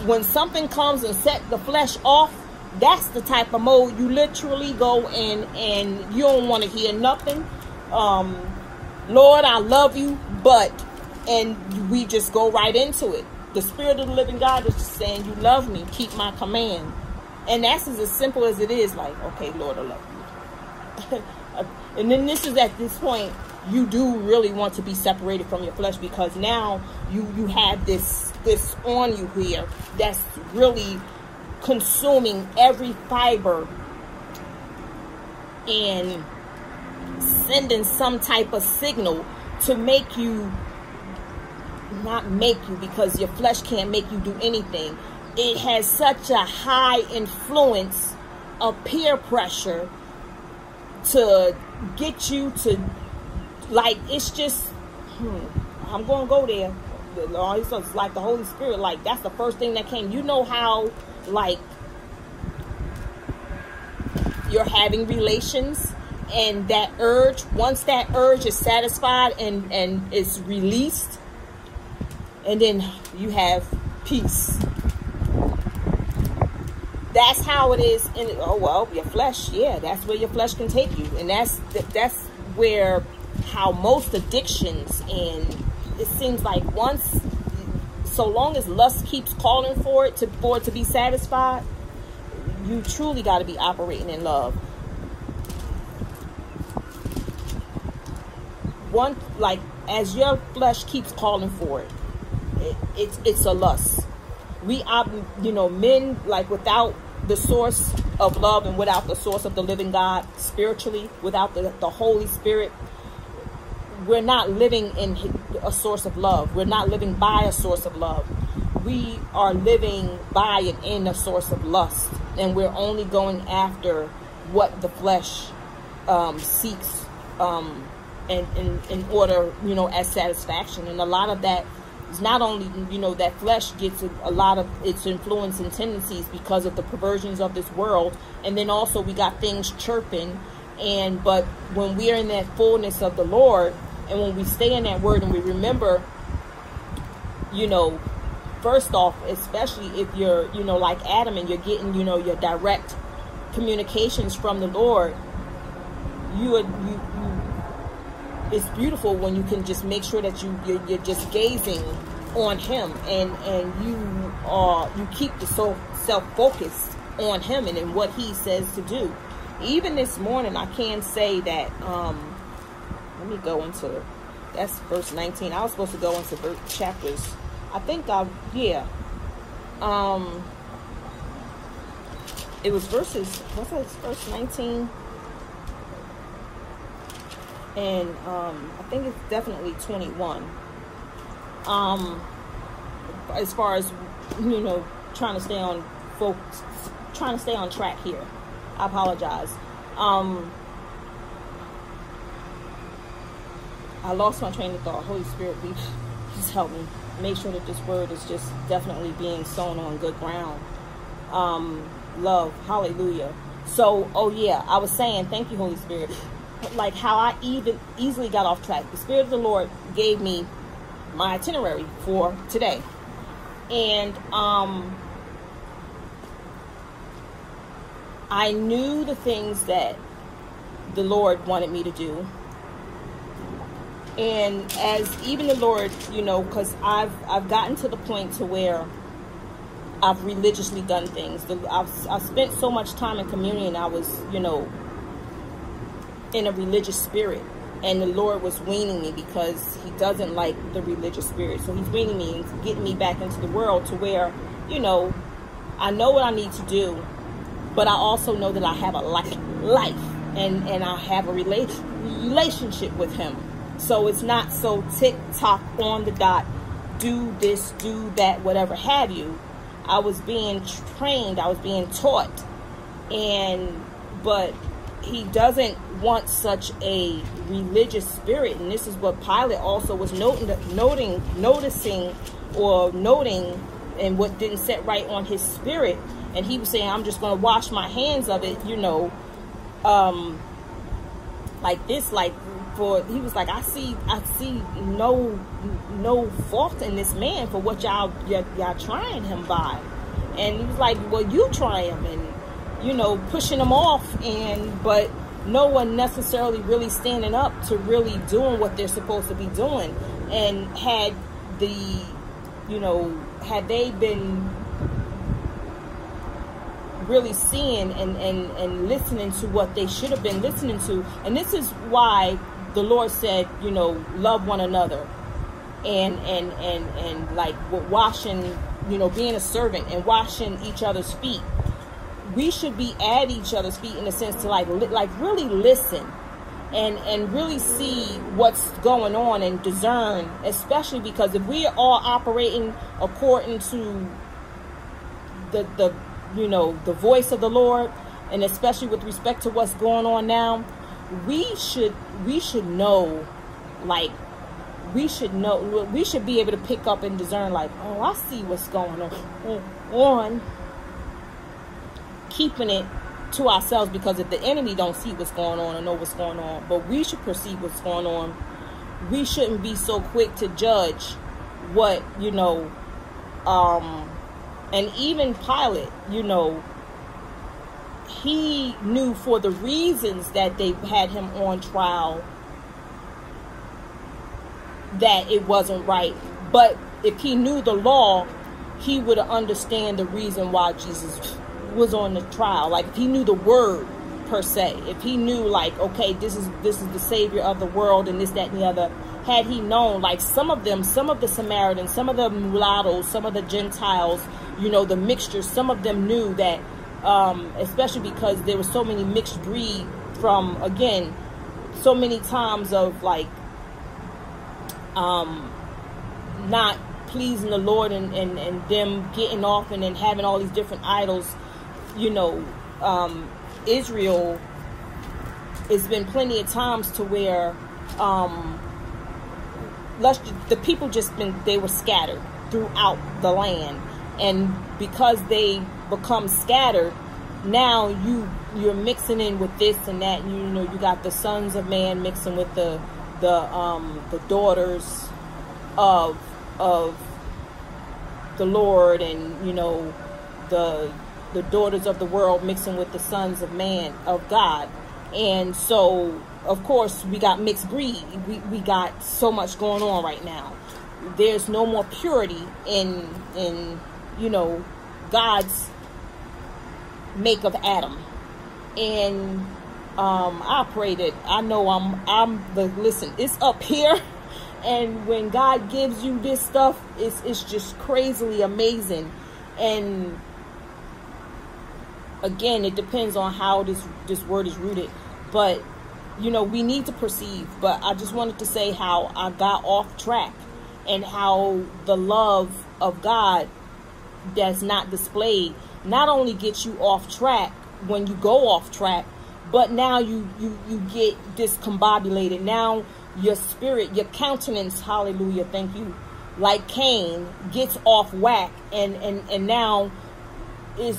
S1: when something comes and set the flesh off, that's the type of mode you literally go in and you don't want to hear nothing. Um, Lord, I love you, but and we just go right into it. The spirit of the living God is just saying, "You love me, keep my command," and that's as simple as it is. Like, okay, Lord, I love you. and then this is at this point you do really want to be separated from your flesh because now you you have this this on you here that's really consuming every fiber and sending some type of signal to make you not make you because your flesh can't make you do anything. It has such a high influence of peer pressure to get you to like it's just, hmm, I'm gonna go there. It's like the Holy Spirit. Like that's the first thing that came. You know how like you're having relations and that urge once that urge is satisfied and and is released and then you have peace that's how it is in oh well your flesh yeah that's where your flesh can take you and that's that's where how most addictions and it seems like once so long as lust keeps calling for it to for it to be satisfied you truly got to be operating in love. One like as your flesh keeps calling for it, it it's it's a lust. We op, you know men like without the source of love and without the source of the living god spiritually without the, the holy spirit we're not living in a source of love. We're not living by a source of love. We are living by and in a source of lust. And we're only going after what the flesh um, seeks um, in, in, order, you know, as satisfaction. And a lot of that is not only, you know, that flesh gets a lot of its influence and tendencies because of the perversions of this world. And then also we got things chirping. And but when we're in that fullness of the Lord, and when we stay in that word and we remember you know, first off, especially if you're, you know, like Adam and you're getting, you know, your direct communications from the Lord, you are you, you it's beautiful when you can just make sure that you you're, you're just gazing on him and and you are you keep the soul self focused on him and in what he says to do. Even this morning i can say that um let me go into that's verse 19 i was supposed to go into chapters. I think i yeah. Um it was verses what's that verse 19 and um i think it's definitely 21 um as far as you know trying to stay on focus trying to stay on track here. I apologize. Um i lost my train of thought. Holy spirit please, please help me. Make sure that this word is just definitely being sown on good ground. Um love. Hallelujah. So oh yeah i was saying thank you holy spirit. Like how i even easily got off track. The spirit of the lord gave me my itinerary for today. And um, I knew the things that the Lord wanted me to do. And as even the Lord, you know, because I've I've gotten to the point to where I've religiously done things. I've, I've spent so much time in communion. I was, you know, in a religious spirit and the Lord was weaning me because he doesn't like the religious spirit. So he's weaning me and getting me back into the world to where, you know, I know what I need to do, but I also know that I have a life, life and, and I have a relation, relationship with him. So it's not so tick tock on the dot, do this, do that, whatever have you. I was being trained, I was being taught. And, but he doesn't want such a religious spirit and this is what pilate also was noting noting noticing or noting and what didn't set right on his spirit and he was saying i'm just going to wash my hands of it you know um like this like for he was like i see i see no no fault in this man for what y'all y'all trying him by and he was like well you try him and you know, pushing him off and but no one necessarily really standing up to really doing what they're supposed to be doing. And had the you know, had they been really seeing and, and, and listening to what they should have been listening to. And this is why the Lord said, you know, love one another and and and and like washing, you know, being a servant and washing each other's feet we should be at each other's feet in a sense to like li- like really listen and and really see what's going on and discern especially because if we are all operating according to the the you know the voice of the lord and especially with respect to what's going on now we should we should know like we should know we should be able to pick up and discern like oh i see what's going on on keeping it to ourselves because if the enemy don't see what's going on or know what's going on, but we should perceive what's going on. We shouldn't be so quick to judge what, you know, um, and even Pilate, you know, he knew for the reasons that they had him on trial that it wasn't right. But if he knew the law, he would understand the reason why Jesus was on the trial, like if he knew the word per se, if he knew like, okay, this is this is the savior of the world and this, that, and the other, had he known, like some of them, some of the Samaritans, some of the mulattoes, some of the Gentiles, you know, the mixtures, some of them knew that, um, especially because there were so many mixed breed from, again, so many times of like, um, not pleasing the Lord and, and, and them getting off and then having all these different idols you know, um, Israel, it's been plenty of times to where um, the people just been they were scattered throughout the land, and because they become scattered, now you you're mixing in with this and that. And, you know, you got the sons of man mixing with the the um, the daughters of of the Lord and you know the the daughters of the world mixing with the sons of man of God. And so of course we got mixed breed. We we got so much going on right now. There's no more purity in in you know God's make of Adam. And um I pray that I know I'm I'm the listen, it's up here and when God gives you this stuff, it's it's just crazily amazing. And again, it depends on how this this word is rooted. But you know, we need to perceive. But I just wanted to say how I got off track and how the love of God that's not displayed not only gets you off track when you go off track, but now you you you get discombobulated. Now your spirit, your countenance, hallelujah, thank you, like Cain, gets off whack and and and now is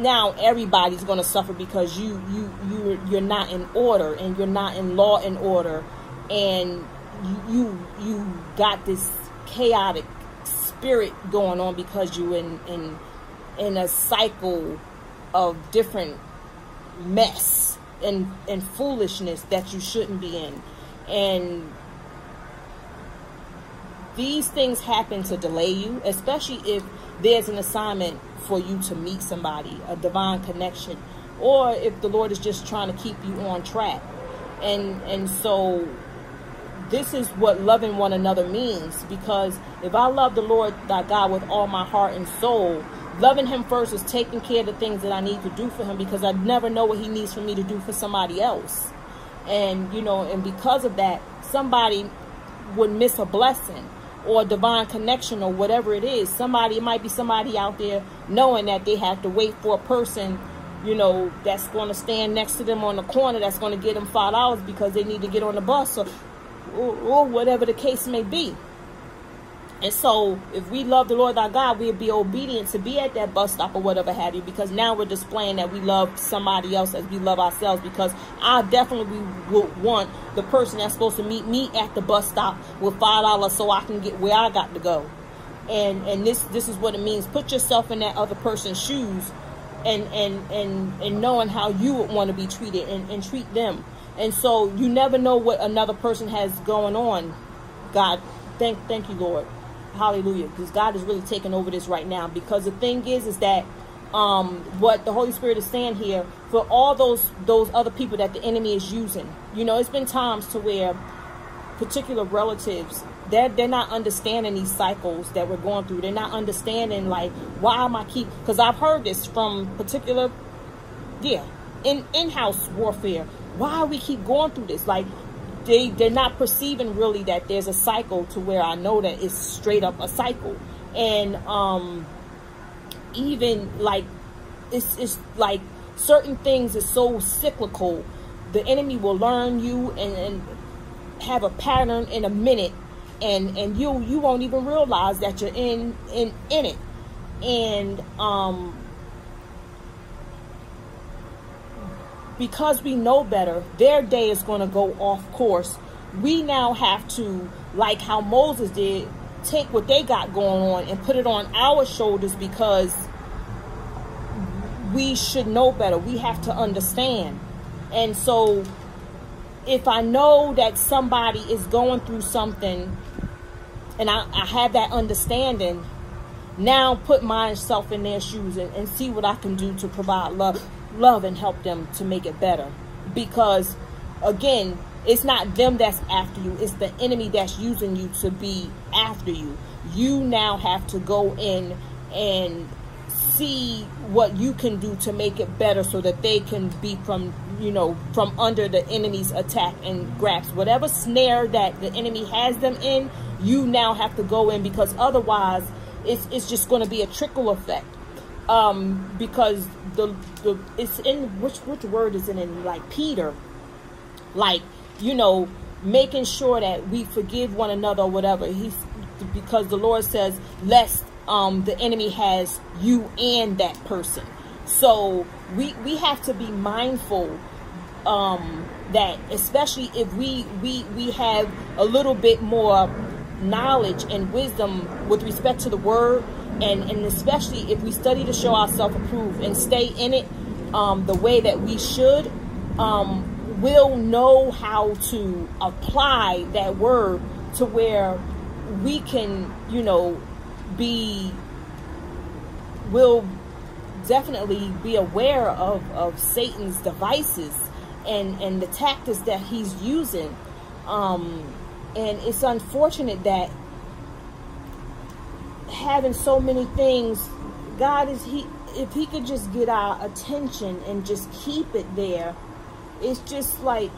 S1: now everybody's going to suffer because you you you you're not in order and you're not in law and order. And you you got this chaotic spirit going on because you in in in a cycle of different mess and and foolishness that you shouldn't be in. And these things happen to delay you, especially if there's an assignment for you to meet somebody, a divine connection, or if the Lord is just trying to keep you on track. And and so this is what loving one another means because if I love the Lord thy God with all my heart and soul, loving him first is taking care of the things that I need to do for him because I never know what he needs for me to do for somebody else and you know and because of that somebody would miss a blessing or divine connection or whatever it is. Somebody it might be somebody out there knowing that they have to wait for a person you know that's going to stand next to them on the corner that's going to get them five dollars because they need to get on the bus or, or, or whatever the case may be and so, if we love the Lord our God, we'll be obedient to be at that bus stop or whatever have you, because now we're displaying that we love somebody else as we love ourselves. Because I definitely would want the person that's supposed to meet me at the bus stop with five dollars so I can get where I got to go. And and this this is what it means. Put yourself in that other person's shoes, and and and and knowing how you would want to be treated and, and treat them. And so you never know what another person has going on. God, thank thank you, Lord. Hallelujah. Because God is really taking over this right now. Because the thing is, is that um, what the Holy Spirit is saying here for all those those other people that the enemy is using. You know, it's been times to where particular relatives they're they're not understanding these cycles that we're going through. They're not understanding like why am I keep because I've heard this from particular yeah in in house warfare. Why we keep going through this? Like they they're not perceiving really that there's a cycle to where I know that it's straight up a cycle. And um even like it's it's like certain things is so cyclical. The enemy will learn you and, and have a pattern in a minute and and you you won't even realize that you're in in in it. And um because we know better, their day is going to go off course. We now have to, like how Moses did, take what they got going on and put it on our shoulders because we should know better. We have to understand. And so if I know that somebody is going through something and I, I have that understanding, now put myself in their shoes and, and see what I can do to provide love love and help them to make it better. Because again, it's not them that's after you, it's the enemy that's using you to be after you. You now have to go in and see what you can do to make it better so that they can be from you know from under the enemy's attack and grasp whatever snare that the enemy has them in you now have to go in because otherwise it's, it's just going to be a trickle effect um, because the the it's in which which word is it in like Peter, like you know making sure that we forgive one another or whatever. He's because the Lord says lest um, the enemy has you and that person. So we we have to be mindful um, that especially if we we we have a little bit more knowledge and wisdom with respect to the word and, and especially if we study to show ourselves approved and stay in it um, the way that we should, um, we'll know how to apply that word to where we can, you know, be, will definitely be aware of, of Satan's devices and, and the tactics that he's using. Um, and it's unfortunate that having so many things, God is, he, if he could just get our attention and just keep it there, it's just like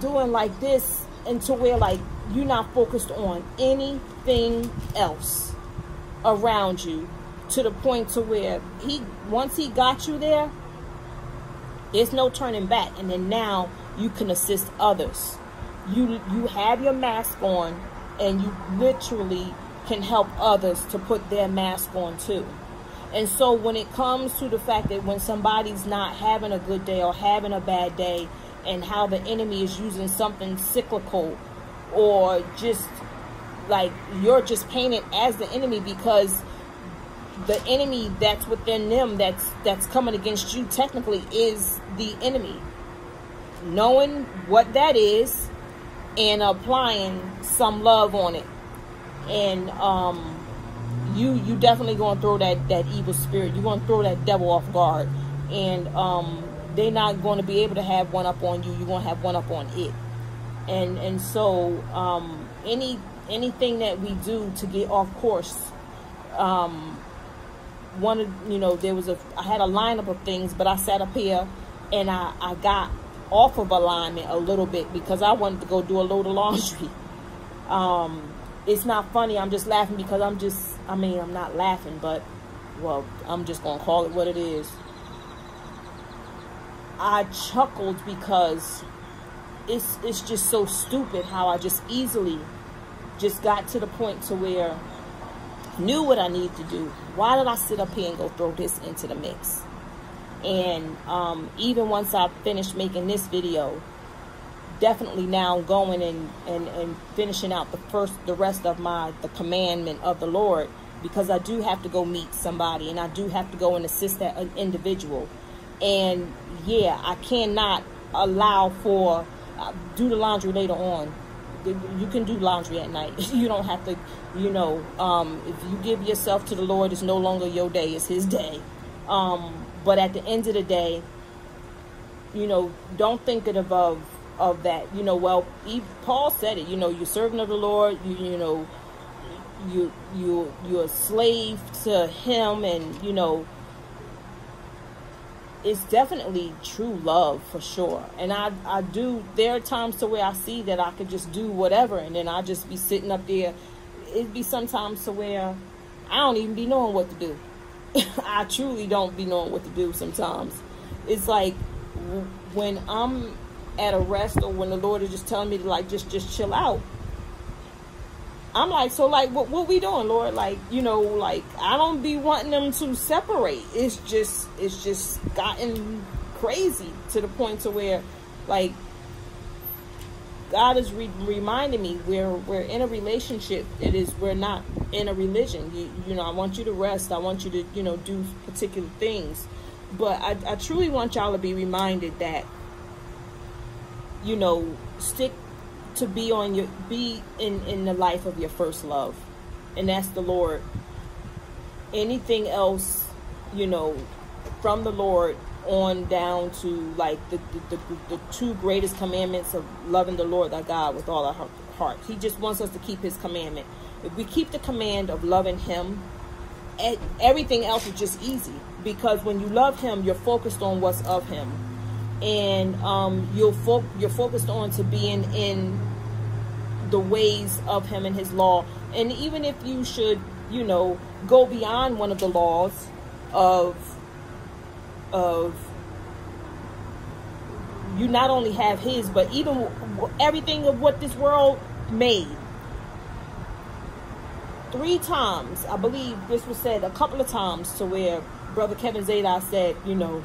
S1: doing like this until we're like, you're not focused on anything else around you to the point to where he, once he got you there, there's no turning back. And then now you can assist others. You, you have your mask on and you literally can help others to put their mask on too. And so when it comes to the fact that when somebody's not having a good day or having a bad day and how the enemy is using something cyclical or just like you're just painted as the enemy because the enemy that's within them that's that's coming against you technically is the enemy knowing what that is and applying some love on it and um you you definitely gonna throw that that evil spirit. You're gonna throw that devil off guard, and um, they're not going to be able to have one up on you. You're gonna have one up on it, and and so um, any anything that we do to get off course. Um, one of you know there was a I had a lineup of things, but I sat up here and I I got off of alignment a little bit because I wanted to go do a load of laundry. Um, it's not funny. I'm just laughing because I'm just, I mean, I'm not laughing, but, well, I'm just going to call it what it is. I chuckled because it's, it's just so stupid how I just easily just got to the point to where knew what I needed to do. Why did I sit up here and go throw this into the mix? And um, even once I finished making this video, definitely now going and, and, and finishing out the first the rest of my the commandment of the Lord because I do have to go meet somebody and I do have to go and assist that individual. And yeah, I cannot allow for uh, do the laundry later on. You can do laundry at night. you don't have to, you know, um, if you give yourself to the Lord, it's no longer your day, it's His day. Um, but at the end of the day, you know, don't think it above of that. You know, well, Paul said it. You know, you're servant of the Lord. You you know, you you you're a slave to Him, and you know, it's definitely true love for sure. And I I do. There are times to where I see that I could just do whatever, and then I just be sitting up there. It'd be sometimes to where I don't even be knowing what to do. I truly don't be knowing what to do sometimes. It's like when I'm at a rest or when the Lord is just telling me to like just just chill out. I'm like, so like what what we doing, Lord? Like, you know, like I don't be wanting them to separate. It's just it's just gotten crazy to the point to where like God is re- reminding me we're we're in a relationship. It is we're not in a religion. You you know, I want you to rest. I want you to you know do particular things, but I, I truly want y'all to be reminded that you know, stick to be on your be in in the life of your first love, and that's the Lord. Anything else, you know, from the Lord on down to like the the, the, the two greatest commandments of loving the Lord thy God with all our heart. He just wants us to keep His commandment. If we keep the command of loving Him, everything else is just easy because when you love Him, you're focused on what's of Him and um, you're fo- you're focused on to being in the ways of Him and His law. And even if you should, you know, go beyond one of the laws of of you not only have His, but even everything of what this world made. Three times, I believe this was said a couple of times to where Brother Kevin Zadai said, you know,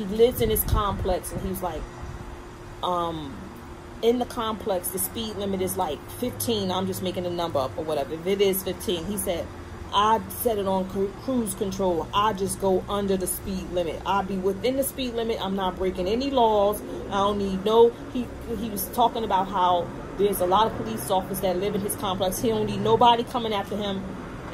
S1: he lives in his complex and he's like um in the complex, the speed limit is like 15. I'm just making a number up or whatever. If it is 15, he said, I set it on cruise control. I just go under the speed limit. I'll be within the speed limit. I'm not breaking any laws. I don't need no. He he was talking about how there's a lot of police officers that live in his complex. He don't need nobody coming after him.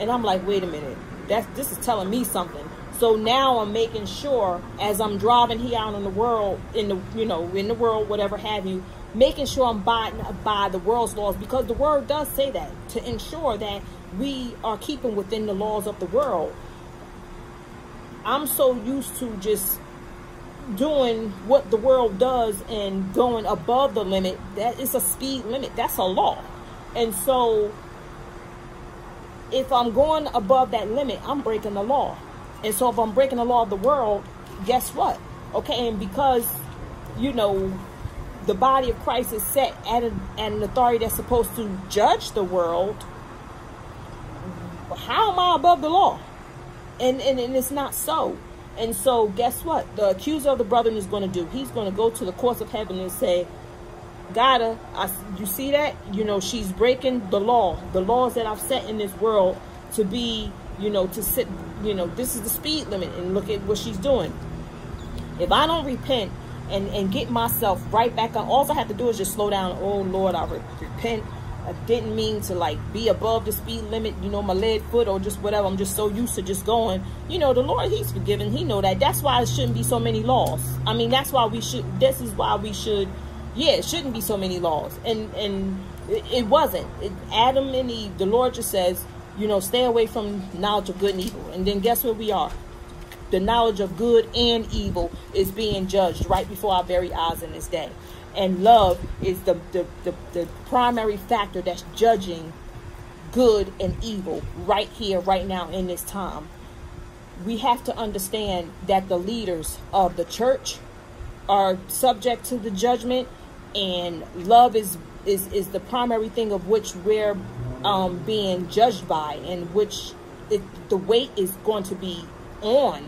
S1: And I'm like, wait a minute. That's this is telling me something. So now I'm making sure as I'm driving here out in the world, in the you know in the world, whatever have you, making sure I'm by, by the world's laws because the word does say that to ensure that we are keeping within the laws of the world. I'm so used to just doing what the world does and going above the limit. That is a speed limit. That's a law. And so if I'm going above that limit, I'm breaking the law. And so if I'm breaking the law of the world, guess what? Okay, and because, you know, the body of Christ is set at an, at an authority that's supposed to judge the world, how am I above the law? And, and, and it's not so. And so guess what? The accuser of the brethren is going to do? He's going to go to the courts of heaven and say, Gotta, uh, I, you see that? You know, she's breaking the law, the laws that I've set in this world to be, you know, to sit, you know, this is the speed limit and look at what she's doing. If I don't repent and, and get myself right back on. All I have to do is just slow down. Oh, Lord, I repent. I didn't mean to like be above the speed limit, you know, my lead foot or just whatever. I'm just so used to just going. You know, the Lord, He's forgiven. He know that. That's why it shouldn't be so many laws. I mean, that's why we should. This is why we should. Yeah, it shouldn't be so many laws. And and it, it wasn't. It, Adam and Eve. The Lord just says, you know, stay away from knowledge of good and evil. And then guess where we are? the knowledge of good and evil is being judged right before our very eyes in this day. And love is the, the, the, the primary factor that's judging good and evil right here, right now, in this time. We have to understand that the leaders of the church are subject to the judgment, and love is is is the primary thing of which we're um, being judged by, and which it, the weight is going to be on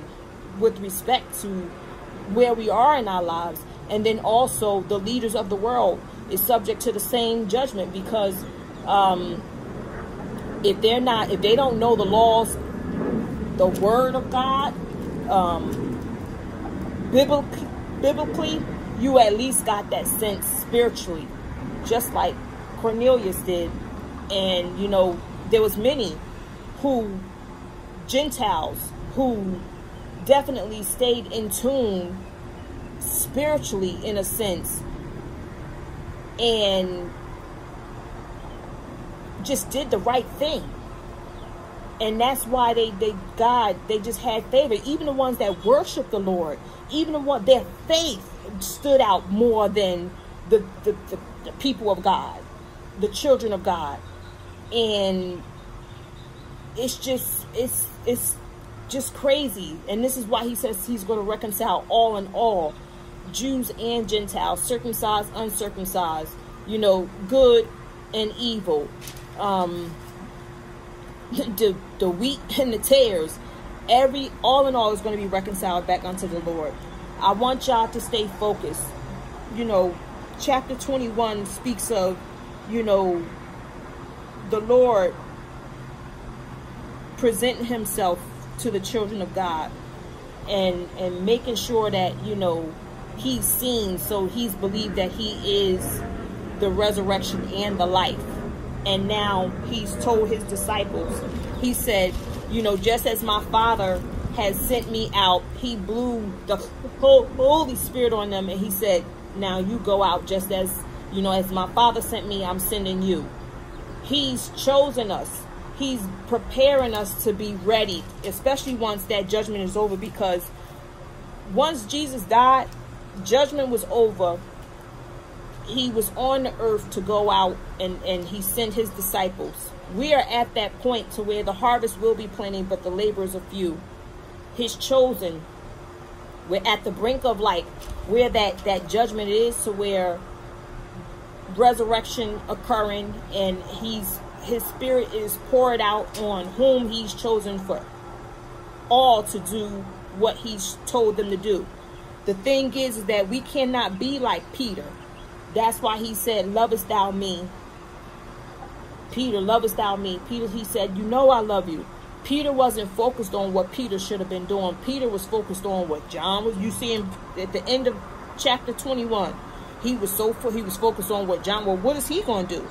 S1: with respect to where we are in our lives. And then also the leaders of the world is subject to the same judgment because um, if they're not, if they don't know the laws, the word of God, um, biblically, biblically, you at least got that sense spiritually, just like Cornelius did. And, you know, there was many who, Gentiles, who definitely stayed in tune spiritually in a sense and just did the right thing and that's why they they god they just had favor even the ones that worship the lord even the one their faith stood out more than the the, the, the people of god the children of god and it's just it's it's just crazy. And this is why he says he's going to reconcile all in all, Jews and Gentiles, circumcised, uncircumcised, you know, good and evil, um, the, the wheat and the tares. Every, all in all, is going to be reconciled back unto the Lord. I want y'all to stay focused. You know, chapter 21 speaks of, you know, the Lord presenting himself to the children of God and and making sure that you know he's seen so he's believed that he is the resurrection and the life. And now he's told his disciples he said you know just as my father has sent me out he blew the holy spirit on them and he said now you go out just as you know as my father sent me i'm sending you he's chosen us He's preparing us to be ready, especially once that judgment is over, because once Jesus died, judgment was over. He was on the earth to go out and, and he sent his disciples. We are at that point to where the harvest will be plenty, but the laborers are few. His chosen. We're at the brink of like where that, that judgment is to where resurrection occurring and he's his spirit is poured out on whom he's chosen for all to do what he's told them to do. The thing is, is that we cannot be like Peter. That's why he said, Lovest thou me? Peter, lovest thou me? Peter, he said, You know I love you. Peter wasn't focused on what Peter should have been doing. Peter was focused on what John was. You see him at the end of chapter 21. He was so he was focused on what John. Well, what is he going to do?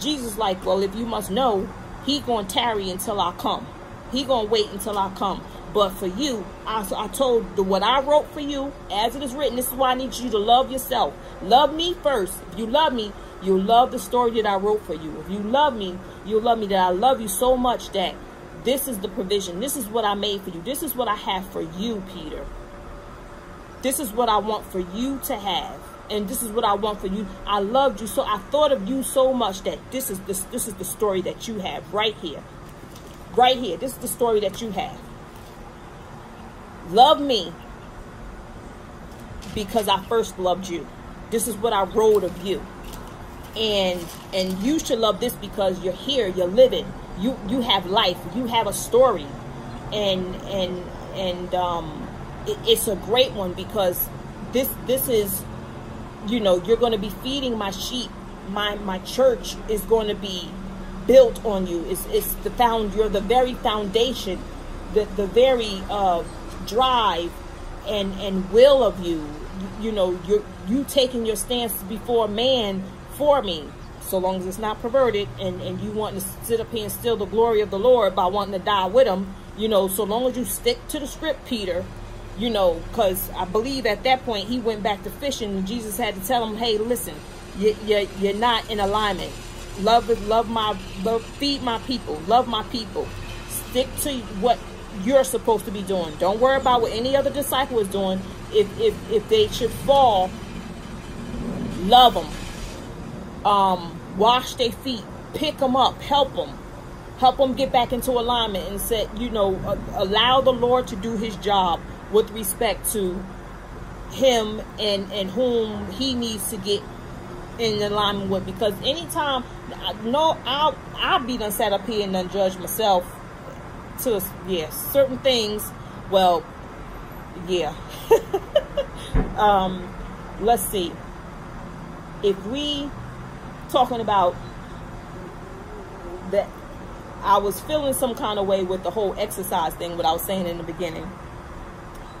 S1: Jesus, like, well, if you must know, he going to tarry until I come. He going to wait until I come. But for you, I, I told the what I wrote for you, as it is written. This is why I need you to love yourself. Love me first. If you love me, you'll love the story that I wrote for you. If you love me, you'll love me that I love you so much that this is the provision. This is what I made for you. This is what I have for you, Peter. This is what I want for you to have. And this is what I want for you. I loved you so I thought of you so much that this is this this is the story that you have right here. Right here. This is the story that you have. Love me because I first loved you. This is what I wrote of you and and you should love this because you're here you're living. You you have life. You have a story. And and and um it, it's a great one because this this is you know you're going to be feeding my sheep. My my church is going to be built on you. It's it's the found you're the very foundation the the very uh drive and and will of you you, you know you're you taking your stance before man for me so long as it's not perverted and, and you want to sit up here and steal the glory of the Lord by wanting to die with him, you know, so long as you stick to the script, Peter, you know, because I believe at that point he went back to fishing and Jesus had to tell him, hey, listen, you, you, you're not in alignment. Love, love my, love, feed my people, love my people. Stick to what you're supposed to be doing. Don't worry about what any other disciple is doing. If, if, if they should fall, love them um, wash their feet, pick them up, help them, help them get back into alignment, and said, you know, allow the Lord to do His job with respect to him and and whom he needs to get in alignment with. Because anytime, no, I'll I'll be done sat up here and done judge myself to yeah certain things. Well, yeah. um, let's see. If we talking about that I was feeling some kind of way with the whole exercise thing, what I was saying in the beginning.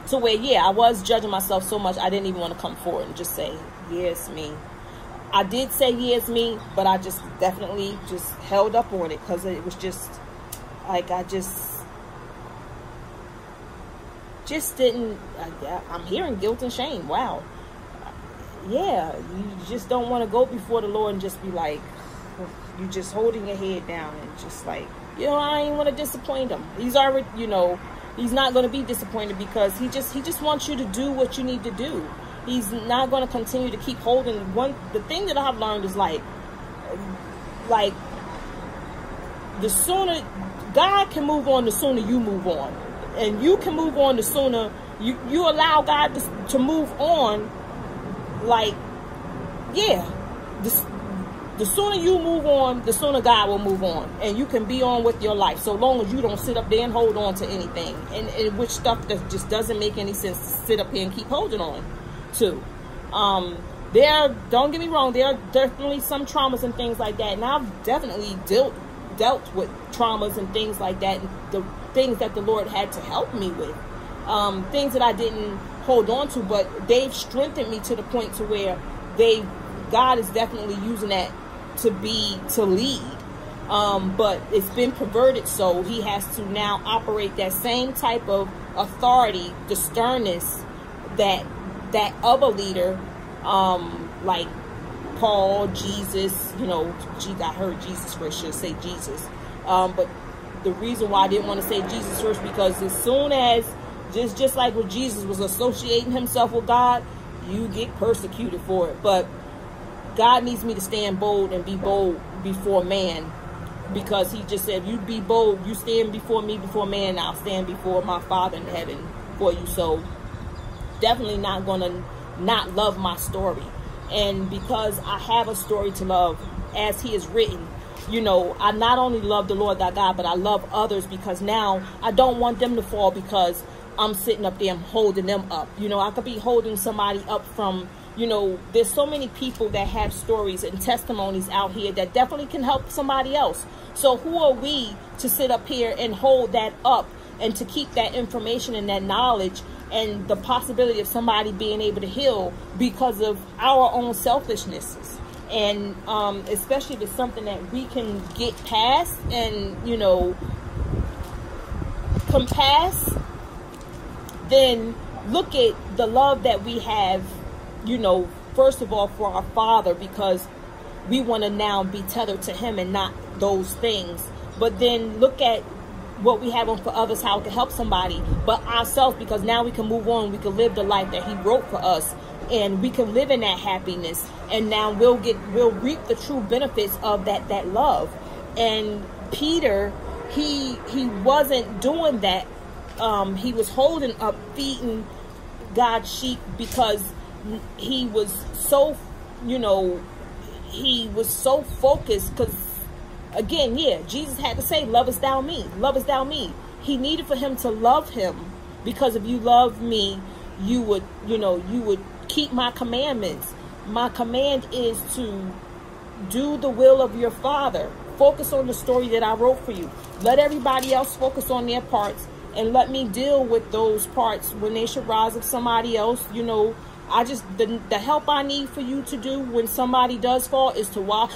S1: To where, yeah, I was judging myself so much, I didn't even want to come forward and just say, yes, me. I did say yes, me, but I just definitely just held up on it because it was just like I just just didn't. I, I'm hearing guilt and shame. Wow yeah, you just don't want to go before the Lord and just be like, you just holding your head down and just like, you know, I ain't want to disappoint him. He's already, you know, he's not going to be disappointed because he just he just wants you to do what you need to do. He's not going to continue to keep holding one. The thing that I've learned is like, like the sooner God can move on, the sooner you move on, and you can move on the sooner you you allow God to, to move on like, yeah, the, the sooner you move on, the sooner God will move on. And you can be on with your life. So long as you don't sit up there and hold on to anything. And, and which stuff that just doesn't make any sense to sit up here and keep holding on to. Um, there, don't get me wrong, there are definitely some traumas and things like that. And I've definitely dealt dealt with traumas and things like that. And the things that the Lord had to help me with. Um, things that I didn't hold on to, but they've strengthened me to the point to where they God is definitely using that to be to lead. Um, but it's been perverted, so he has to now operate that same type of authority, the sternness that that other leader, um, like Paul, Jesus, you know, I heard Jesus first, should say Jesus. Um, but the reason why I didn't want to say Jesus first because as soon as just just like when Jesus was associating himself with God, you get persecuted for it. But God needs me to stand bold and be bold before man because he just said, you be bold, you stand before me before man, I'll stand before my Father in heaven for you. So definitely not going to not love my story. And because I have a story to love as he is written, you know, I not only love the Lord thy God, but I love others because now I don't want them to fall because I'm sitting up there, I'm holding them up. You know, I could be holding somebody up from you know, there's so many people that have stories and testimonies out here that definitely can help somebody else. So who are we to sit up here and hold that up and to keep that information and that knowledge and the possibility of somebody being able to heal because of our own selfishnesses? And um, especially if it's something that we can get past and, you know, compass, then look at the love that we have you know, first of all for our Father because we want to now be tethered to Him and not those things. But then look at what we have on for others, how it can help somebody, but ourselves because now we can move on. We can live the life that He wrote for us, and we can live in that happiness. And now we'll get we'll reap the true benefits of that that love. And Peter, he he wasn't doing that. Um, he was holding up, feeding God's sheep because he was so, you know, he was so focused because, again, yeah, Jesus had to say, lovest thou me, lovest thou me. He needed for him to love him because if you love me, you would, you know, you would keep my commandments. My command is to do the will of your father. Focus on the story that I wrote for you. Let everybody else focus on their parts and let me deal with those parts when they should rise of somebody else, you know, I just the, the help I need for you to do when somebody does fall is to wash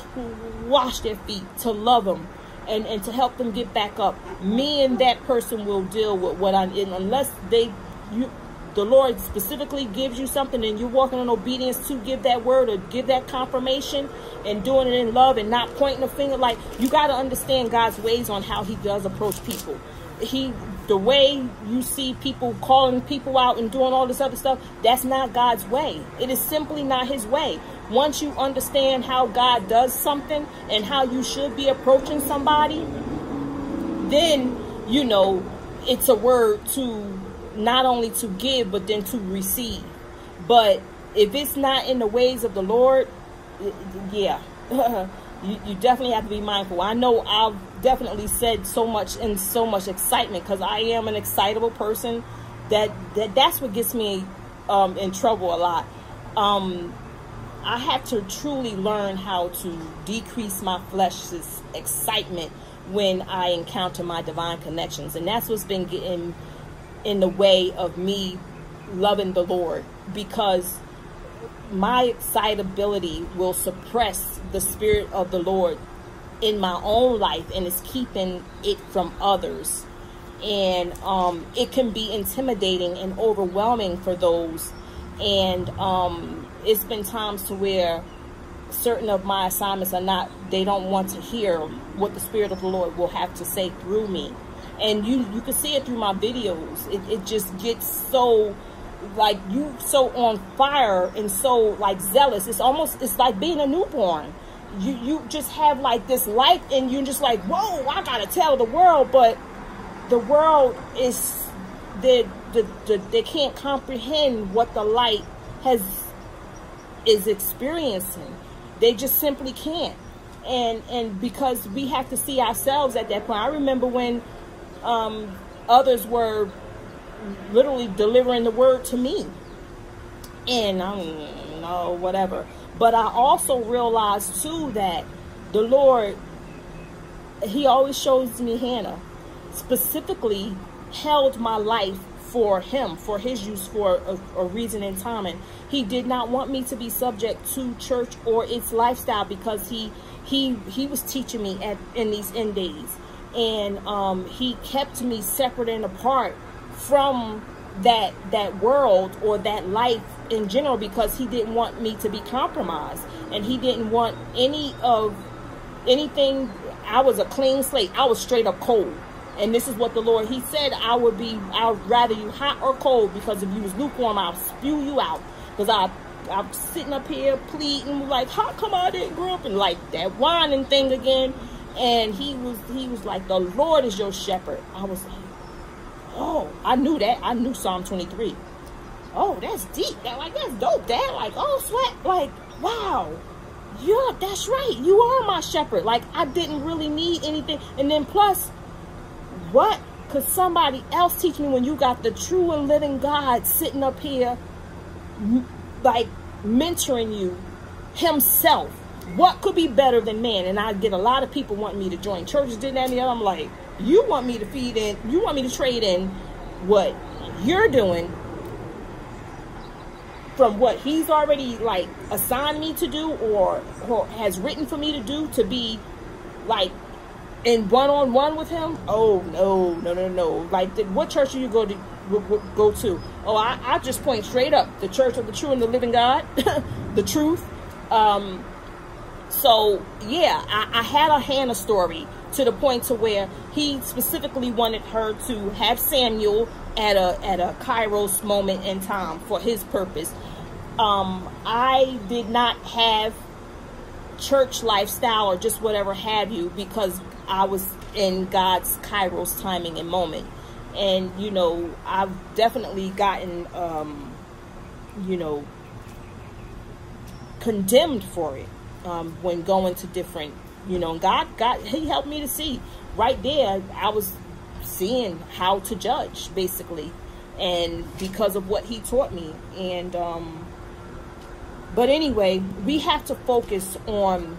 S1: wash their feet, to love them, and and to help them get back up. Me and that person will deal with what I'm in unless they you the Lord specifically gives you something and you're walking in obedience to give that word or give that confirmation and doing it in love and not pointing a finger. Like you got to understand God's ways on how He does approach people. He the way you see people calling people out and doing all this other stuff, that's not God's way. It is simply not his way. Once you understand how God does something and how you should be approaching somebody, then, you know, it's a word to not only to give, but then to receive. But if it's not in the ways of the Lord, yeah. you, you definitely have to be mindful. I know I've definitely said so much in so much excitement because I am an excitable person. That that that's what gets me um, in trouble a lot. Um, I have to truly learn how to decrease my flesh's excitement when I encounter my divine connections, and that's what's been getting in the way of me loving the Lord because my excitability will suppress the spirit of the Lord in my own life and it's keeping it from others. And um, it can be intimidating and overwhelming for those. And um, it's been times to where certain of my assignments are not, they don't want to hear what the Spirit of the Lord will have to say through me. And you, you can see it through my videos. It, it just gets so like you so on fire and so like zealous. It's almost it's like being a newborn. You you just have like this light and you're just like, whoa, I gotta tell the world, but the world is the the, the they can't comprehend what the light has is experiencing. They just simply can't. And and because we have to see ourselves at that point. I remember when um, others were literally delivering the word to me. And I don't know, whatever. But I also realized too that the Lord, He always shows me Hannah, specifically held my life for him, for his use for a, a, reason in time. And he did not want me to be subject to church or its lifestyle because he he he was teaching me at in these end days. And um, he kept me separate and apart from that that world or that life in general because he didn't want me to be compromised. And he didn't want any of anything. I was a clean slate. I was straight up cold. And this is what the Lord he said I would be I would rather you hot or cold because if you was lukewarm I'll spew you out. Because I I'm sitting up here pleading like how come I didn't grow up and like that whining thing again. And he was he was like the Lord is your shepherd. I was like Oh, I knew that. I knew Psalm 23. Oh, that's deep. That like that's dope, Dad. Like, oh sweat, like, wow. Yeah, that's right. You are my shepherd. Like, I didn't really need anything. And then plus, what could somebody else teach me when you got the true and living God sitting up here, like mentoring you himself. What could be better than man? And I get a lot of people wanting me to join churches, did that and. I'm like, you want me to feed in, you want me to trade in what you're doing from what he's already like assigned me to do or, or has written for me to do to be like in one-on-one with him? Oh no no no no. Like the, what church do you go to go to? Oh I, I just point straight up. The church of the true and the living god the truth. Um so yeah I, I had a hannah story to the point to where he specifically wanted her to have samuel at a at a kairos moment in time for his purpose um i did not have church lifestyle or just whatever have you because I was in God's Kairos timing and moment. And, you know, I've definitely gotten, um, you know, condemned for it um, when going to different, you know, God, God, He helped me to see right there. I was seeing how to judge, basically. And because of what He taught me. And, um, but anyway, we have to focus on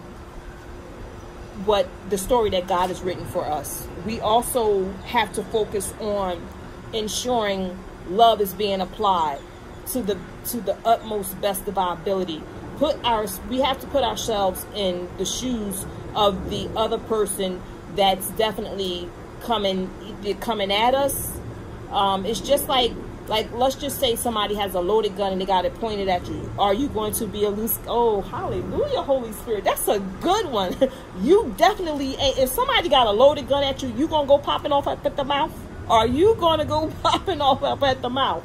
S1: what the story that God has written for us. We also have to focus on ensuring love is being applied to the to the utmost best of our ability. Put our we have to put ourselves in the shoes of the other person that's definitely coming coming at us. Um, it's just like like, let's just say somebody has a loaded gun and they got it pointed at you. Are you going to be a loose? Oh, hallelujah, Holy Spirit. That's a good one. you definitely, if somebody got a loaded gun at you, you to go popping off at the mouth? Are you to go popping off up at the mouth?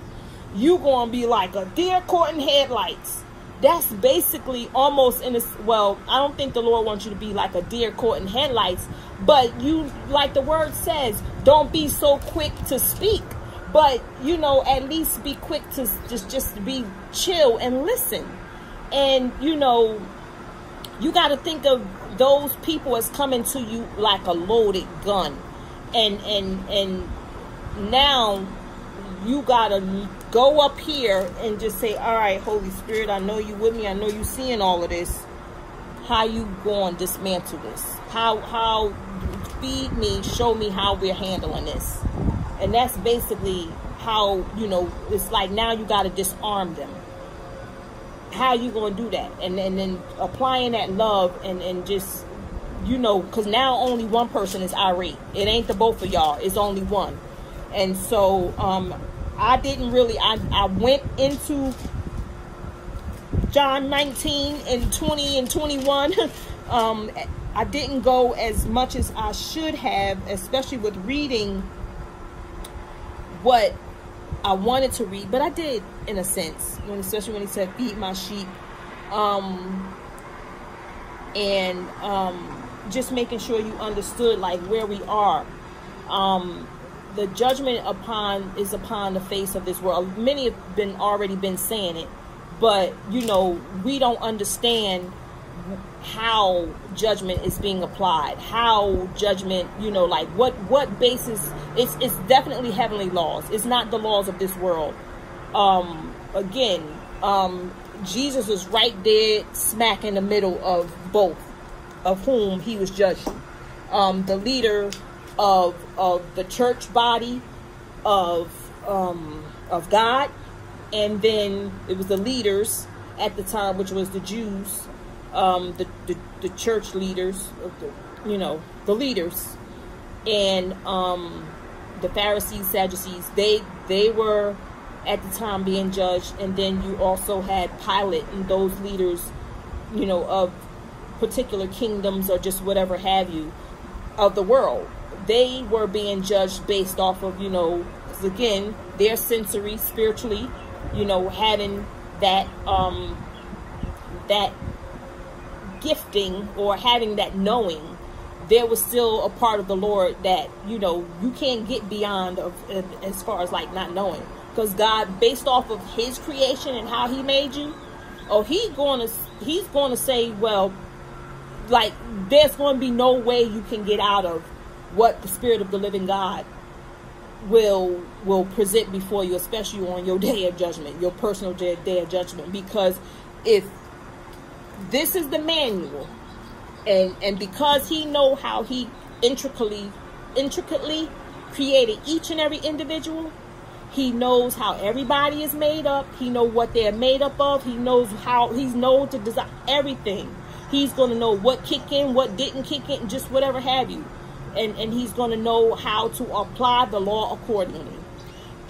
S1: You to be like a deer caught in headlights. That's basically almost in this. Well, I don't think the Lord wants you to be like a deer caught in headlights, but you, like the word says, don't be so quick to speak but you know at least be quick to just just be chill and listen and you know you got to think of those people as coming to you like a loaded gun and and and now you got to go up here and just say all right holy spirit i know you with me. I know you seeing all of this. How you going to dismantle this? How how feed me show me how we're handling this. And that's basically how you know it's like now you got to disarm them. How you going to do that? And, and then applying that love and and just you know because now only one person is irate. It ain't the both of y'all. It's only one. And so um i didn't really i i went into john 19 and 20 and 21 um i didn't go as much as i should have especially with reading what I wanted to read, but I did in a sense, when especially when he said feed my sheep. Um and um just making sure you understood like where we are. Um the judgment upon is upon the face of this world. Many have been already been saying it, but you know, we don't understand how judgment is being applied how judgment you know like what what basis it's it's definitely heavenly laws. It's not the laws of this world. Um again um jesus was right there smack in the middle of both of whom he was judging. Um the leader of of the church body of um of god and then it was the leaders at the time which was the jews um, the, the, the church leaders, the, you know, the leaders, and um, the Pharisees, Sadducees. They they were at the time being judged, and then you also had Pilate and those leaders, you know, of particular kingdoms or just whatever have you of the world. They were being judged based off of you know, again, their sensory, spiritually, you know, having that um that gifting or having that knowing, there was still a part of the Lord that you know you can't get beyond of as far as like not knowing. Because God based off of his creation and how he made you oh he's going to he's going to say well like there's going to be no way you can get out of what the spirit of the living God will will present before you especially on your day of judgment your personal day, day of judgment. Because if this is the manual and and because he know how he intricately intricately created each and every individual he knows how everybody is made up. He know what they're made up of. He knows how he's known to design everything. He's going to know what kicked in what didn't kick in just whatever have you and and he's going to know how to apply the law accordingly.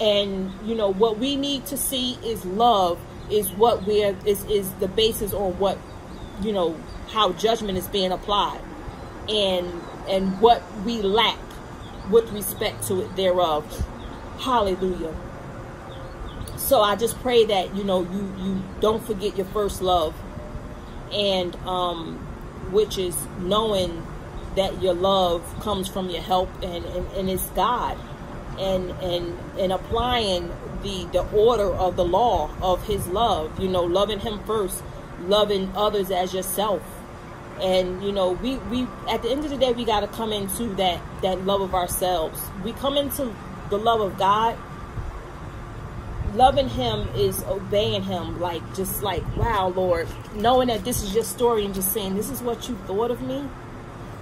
S1: And you know what we need to see is love is what we're is is the basis on what you know how judgment is being applied and and what we lack with respect to it thereof. Hallelujah. So i just pray that you know you you don't forget your first love and um which is knowing that your love comes from your help and and, and it's god. And and and applying the the order of the law of his love you know loving him first loving others as yourself. And you know we we at the end of the day we got to come into that that love of ourselves. We come into the love of god. Loving him is obeying him like just like wow lord knowing that this is your story and just saying this is what you thought of me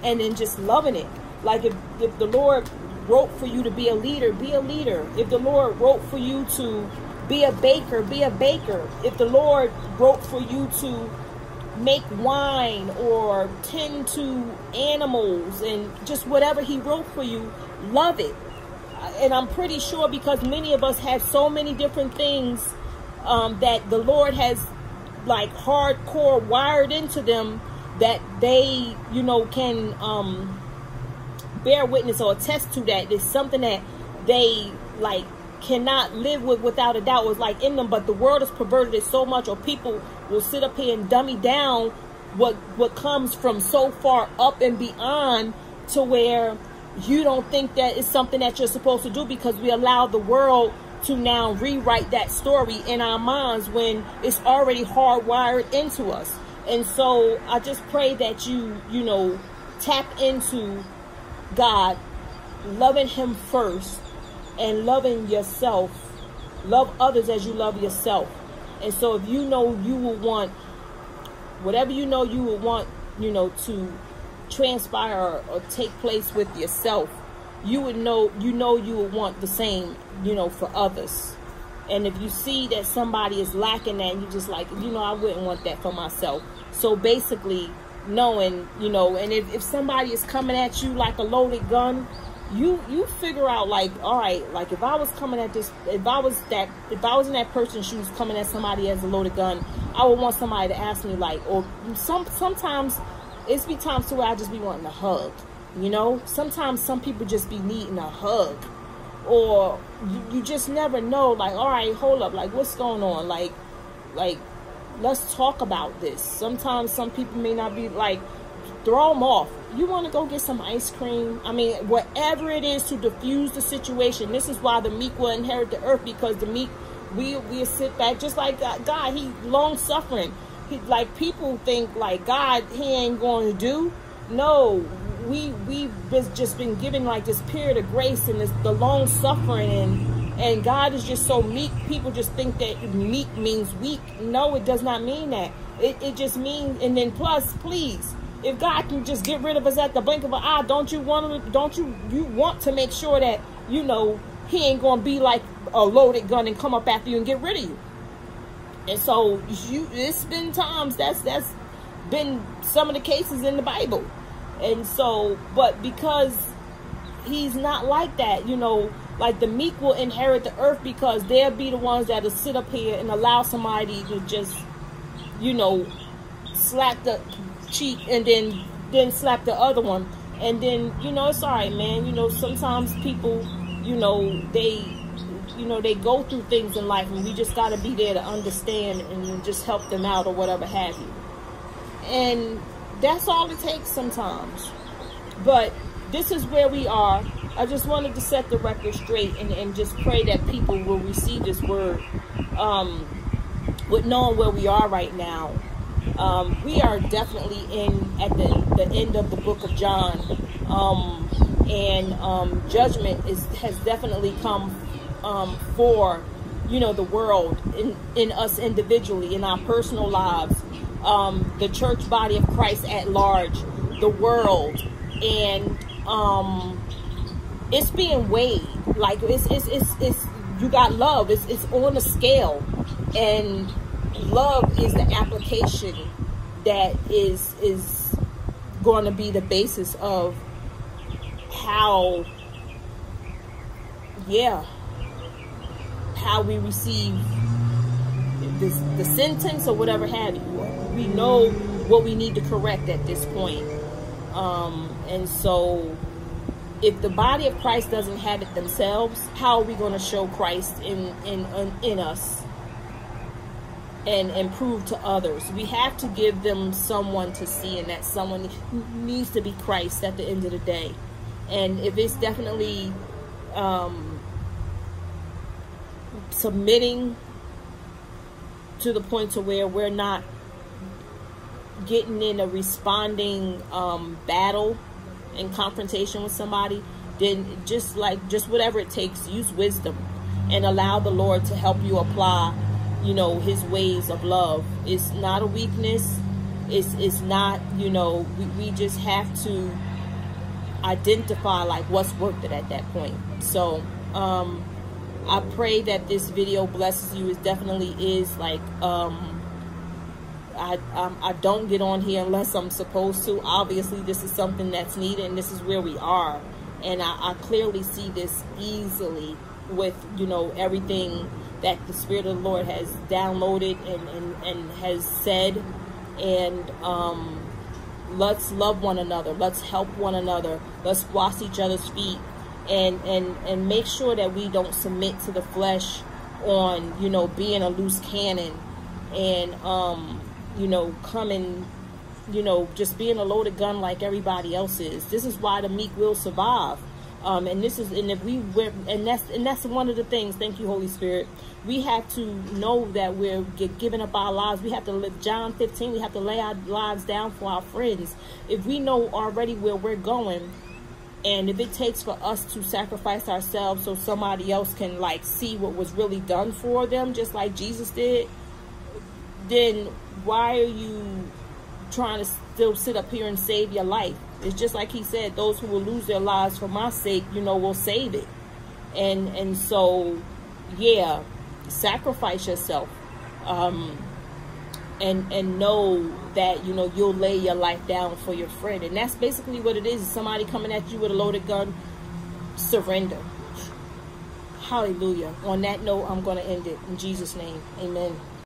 S1: and then just loving it. Like if if the lord wrote for you to be a leader be a leader. If the lord wrote for you to be a baker be a baker. If the lord wrote for you to make wine or tend to animals and just whatever he wrote for you love it. And i'm pretty sure because many of us have so many different things um, that the lord has like hardcore wired into them that they you know can um, bear witness or attest to that it's something that they like cannot live with without a doubt. Was like in them but the world has perverted. It so much or people will sit up here and dummy down what what comes from so far up and beyond to where you don't think that it's something that you're supposed to do because we allow the world to now rewrite that story in our minds when it's already hardwired into us and so i just pray that you you know tap into god loving him first and loving yourself. Love others as you love yourself. And so if you know you will want whatever you know you will want you know to transpire or, or take place with yourself you would know you know you would want the same you know for others. And if you see that somebody is lacking that you just like you know i wouldn't want that for myself so basically knowing you know and if, if somebody is coming at you like a loaded gun you you figure out like all right like if i was coming at this if i was that if i was in that person's shoes coming at somebody as a loaded gun i would want somebody to ask me like or some sometimes it's be times to where i just be wanting a hug you know? Sometimes some people just be needing a hug or you, you just never know like all right hold up like what's going on? Like like let's talk about this. Sometimes some people may not be like throw them off. You want to go get some ice cream? I mean whatever it is to diffuse the situation. This is why the meek will inherit the earth because the meek we we sit back just like god he long suffering. He, like people think like god he ain't going to do. No we we've just been given like this period of grace and this the long suffering and and god is just so meek people just think that meek means weak no it does not mean that it, it just means and then plus please if God can just get rid of us at the blink of an eye, don't you want to? Don't you you want to make sure that you know He ain't gonna be like a loaded gun and come up after you and get rid of you? And so you, it's been times that's that's been some of the cases in the Bible, and so but because He's not like that, you know. Like the meek will inherit the earth because they'll be the ones that'll sit up here and allow somebody to just, you know, slap the cheek and then then slap the other one. And then you know it's all right man. You know sometimes people you know they you know they go through things in life and we just got to be there to understand and just help them out or whatever have you. And that's all it takes sometimes. But this is where we are. I just wanted to set the record straight and, and just pray that people will receive this word um, with knowing where we are right now. Um, we are definitely in at the, the end of the book of John. Um, and um, judgment is has definitely come um, for you know, the world, in, in us individually, in our personal lives, um, the church body of Christ at large, the world, and um, it's being weighed. Like it's it's it's, it's you got love. It's it's on a scale, and love is the application that is is going to be the basis of how yeah how we receive this the sentence or whatever have you we know what we need to correct at this point um and so if the body of christ doesn't have it themselves how are we going to show christ in in in us and and prove to others? We have to give them someone to see and that someone needs to be christ at the end of the day. And if it's definitely um, submitting to the point to where we're not getting in a responding um, battle and confrontation with somebody, then just like just whatever it takes, use wisdom and allow the Lord to help you apply, you know, His ways of love. It's not a weakness. It's it's not you know we, we just have to identify like what's worth it at that point. So um, I pray that this video blesses you. It definitely is like um, I um, I don't get on here unless I'm supposed to. Obviously, this is something that's needed, and this is where we are. And I, I clearly see this easily with you know everything that the Spirit of the Lord has downloaded and and, and has said, and um, let's love one another. Let's help one another. Let's wash each other's feet. And and and make sure that we don't submit to the flesh on you know being a loose cannon. And um you know coming you know just being a loaded gun like everybody else is this is why the meek will survive um, and this is, and if we were, and that's, and that's one of the things. Thank you, Holy Spirit. We have to know that we're giving up our lives. We have to live John 15. We have to lay our lives down for our friends. If we know already where we're going, and if it takes for us to sacrifice ourselves so somebody else can like see what was really done for them, just like Jesus did, then why are you trying to still sit up here and save your life? It's just like he said, those who will lose their lives for my sake, you know, will save it. And and so, yeah, sacrifice yourself. Um, and and know that you know you'll lay your life down for your friend and that's basically what it is somebody coming at you with a loaded gun surrender hallelujah on that note i'm going to end it in jesus name amen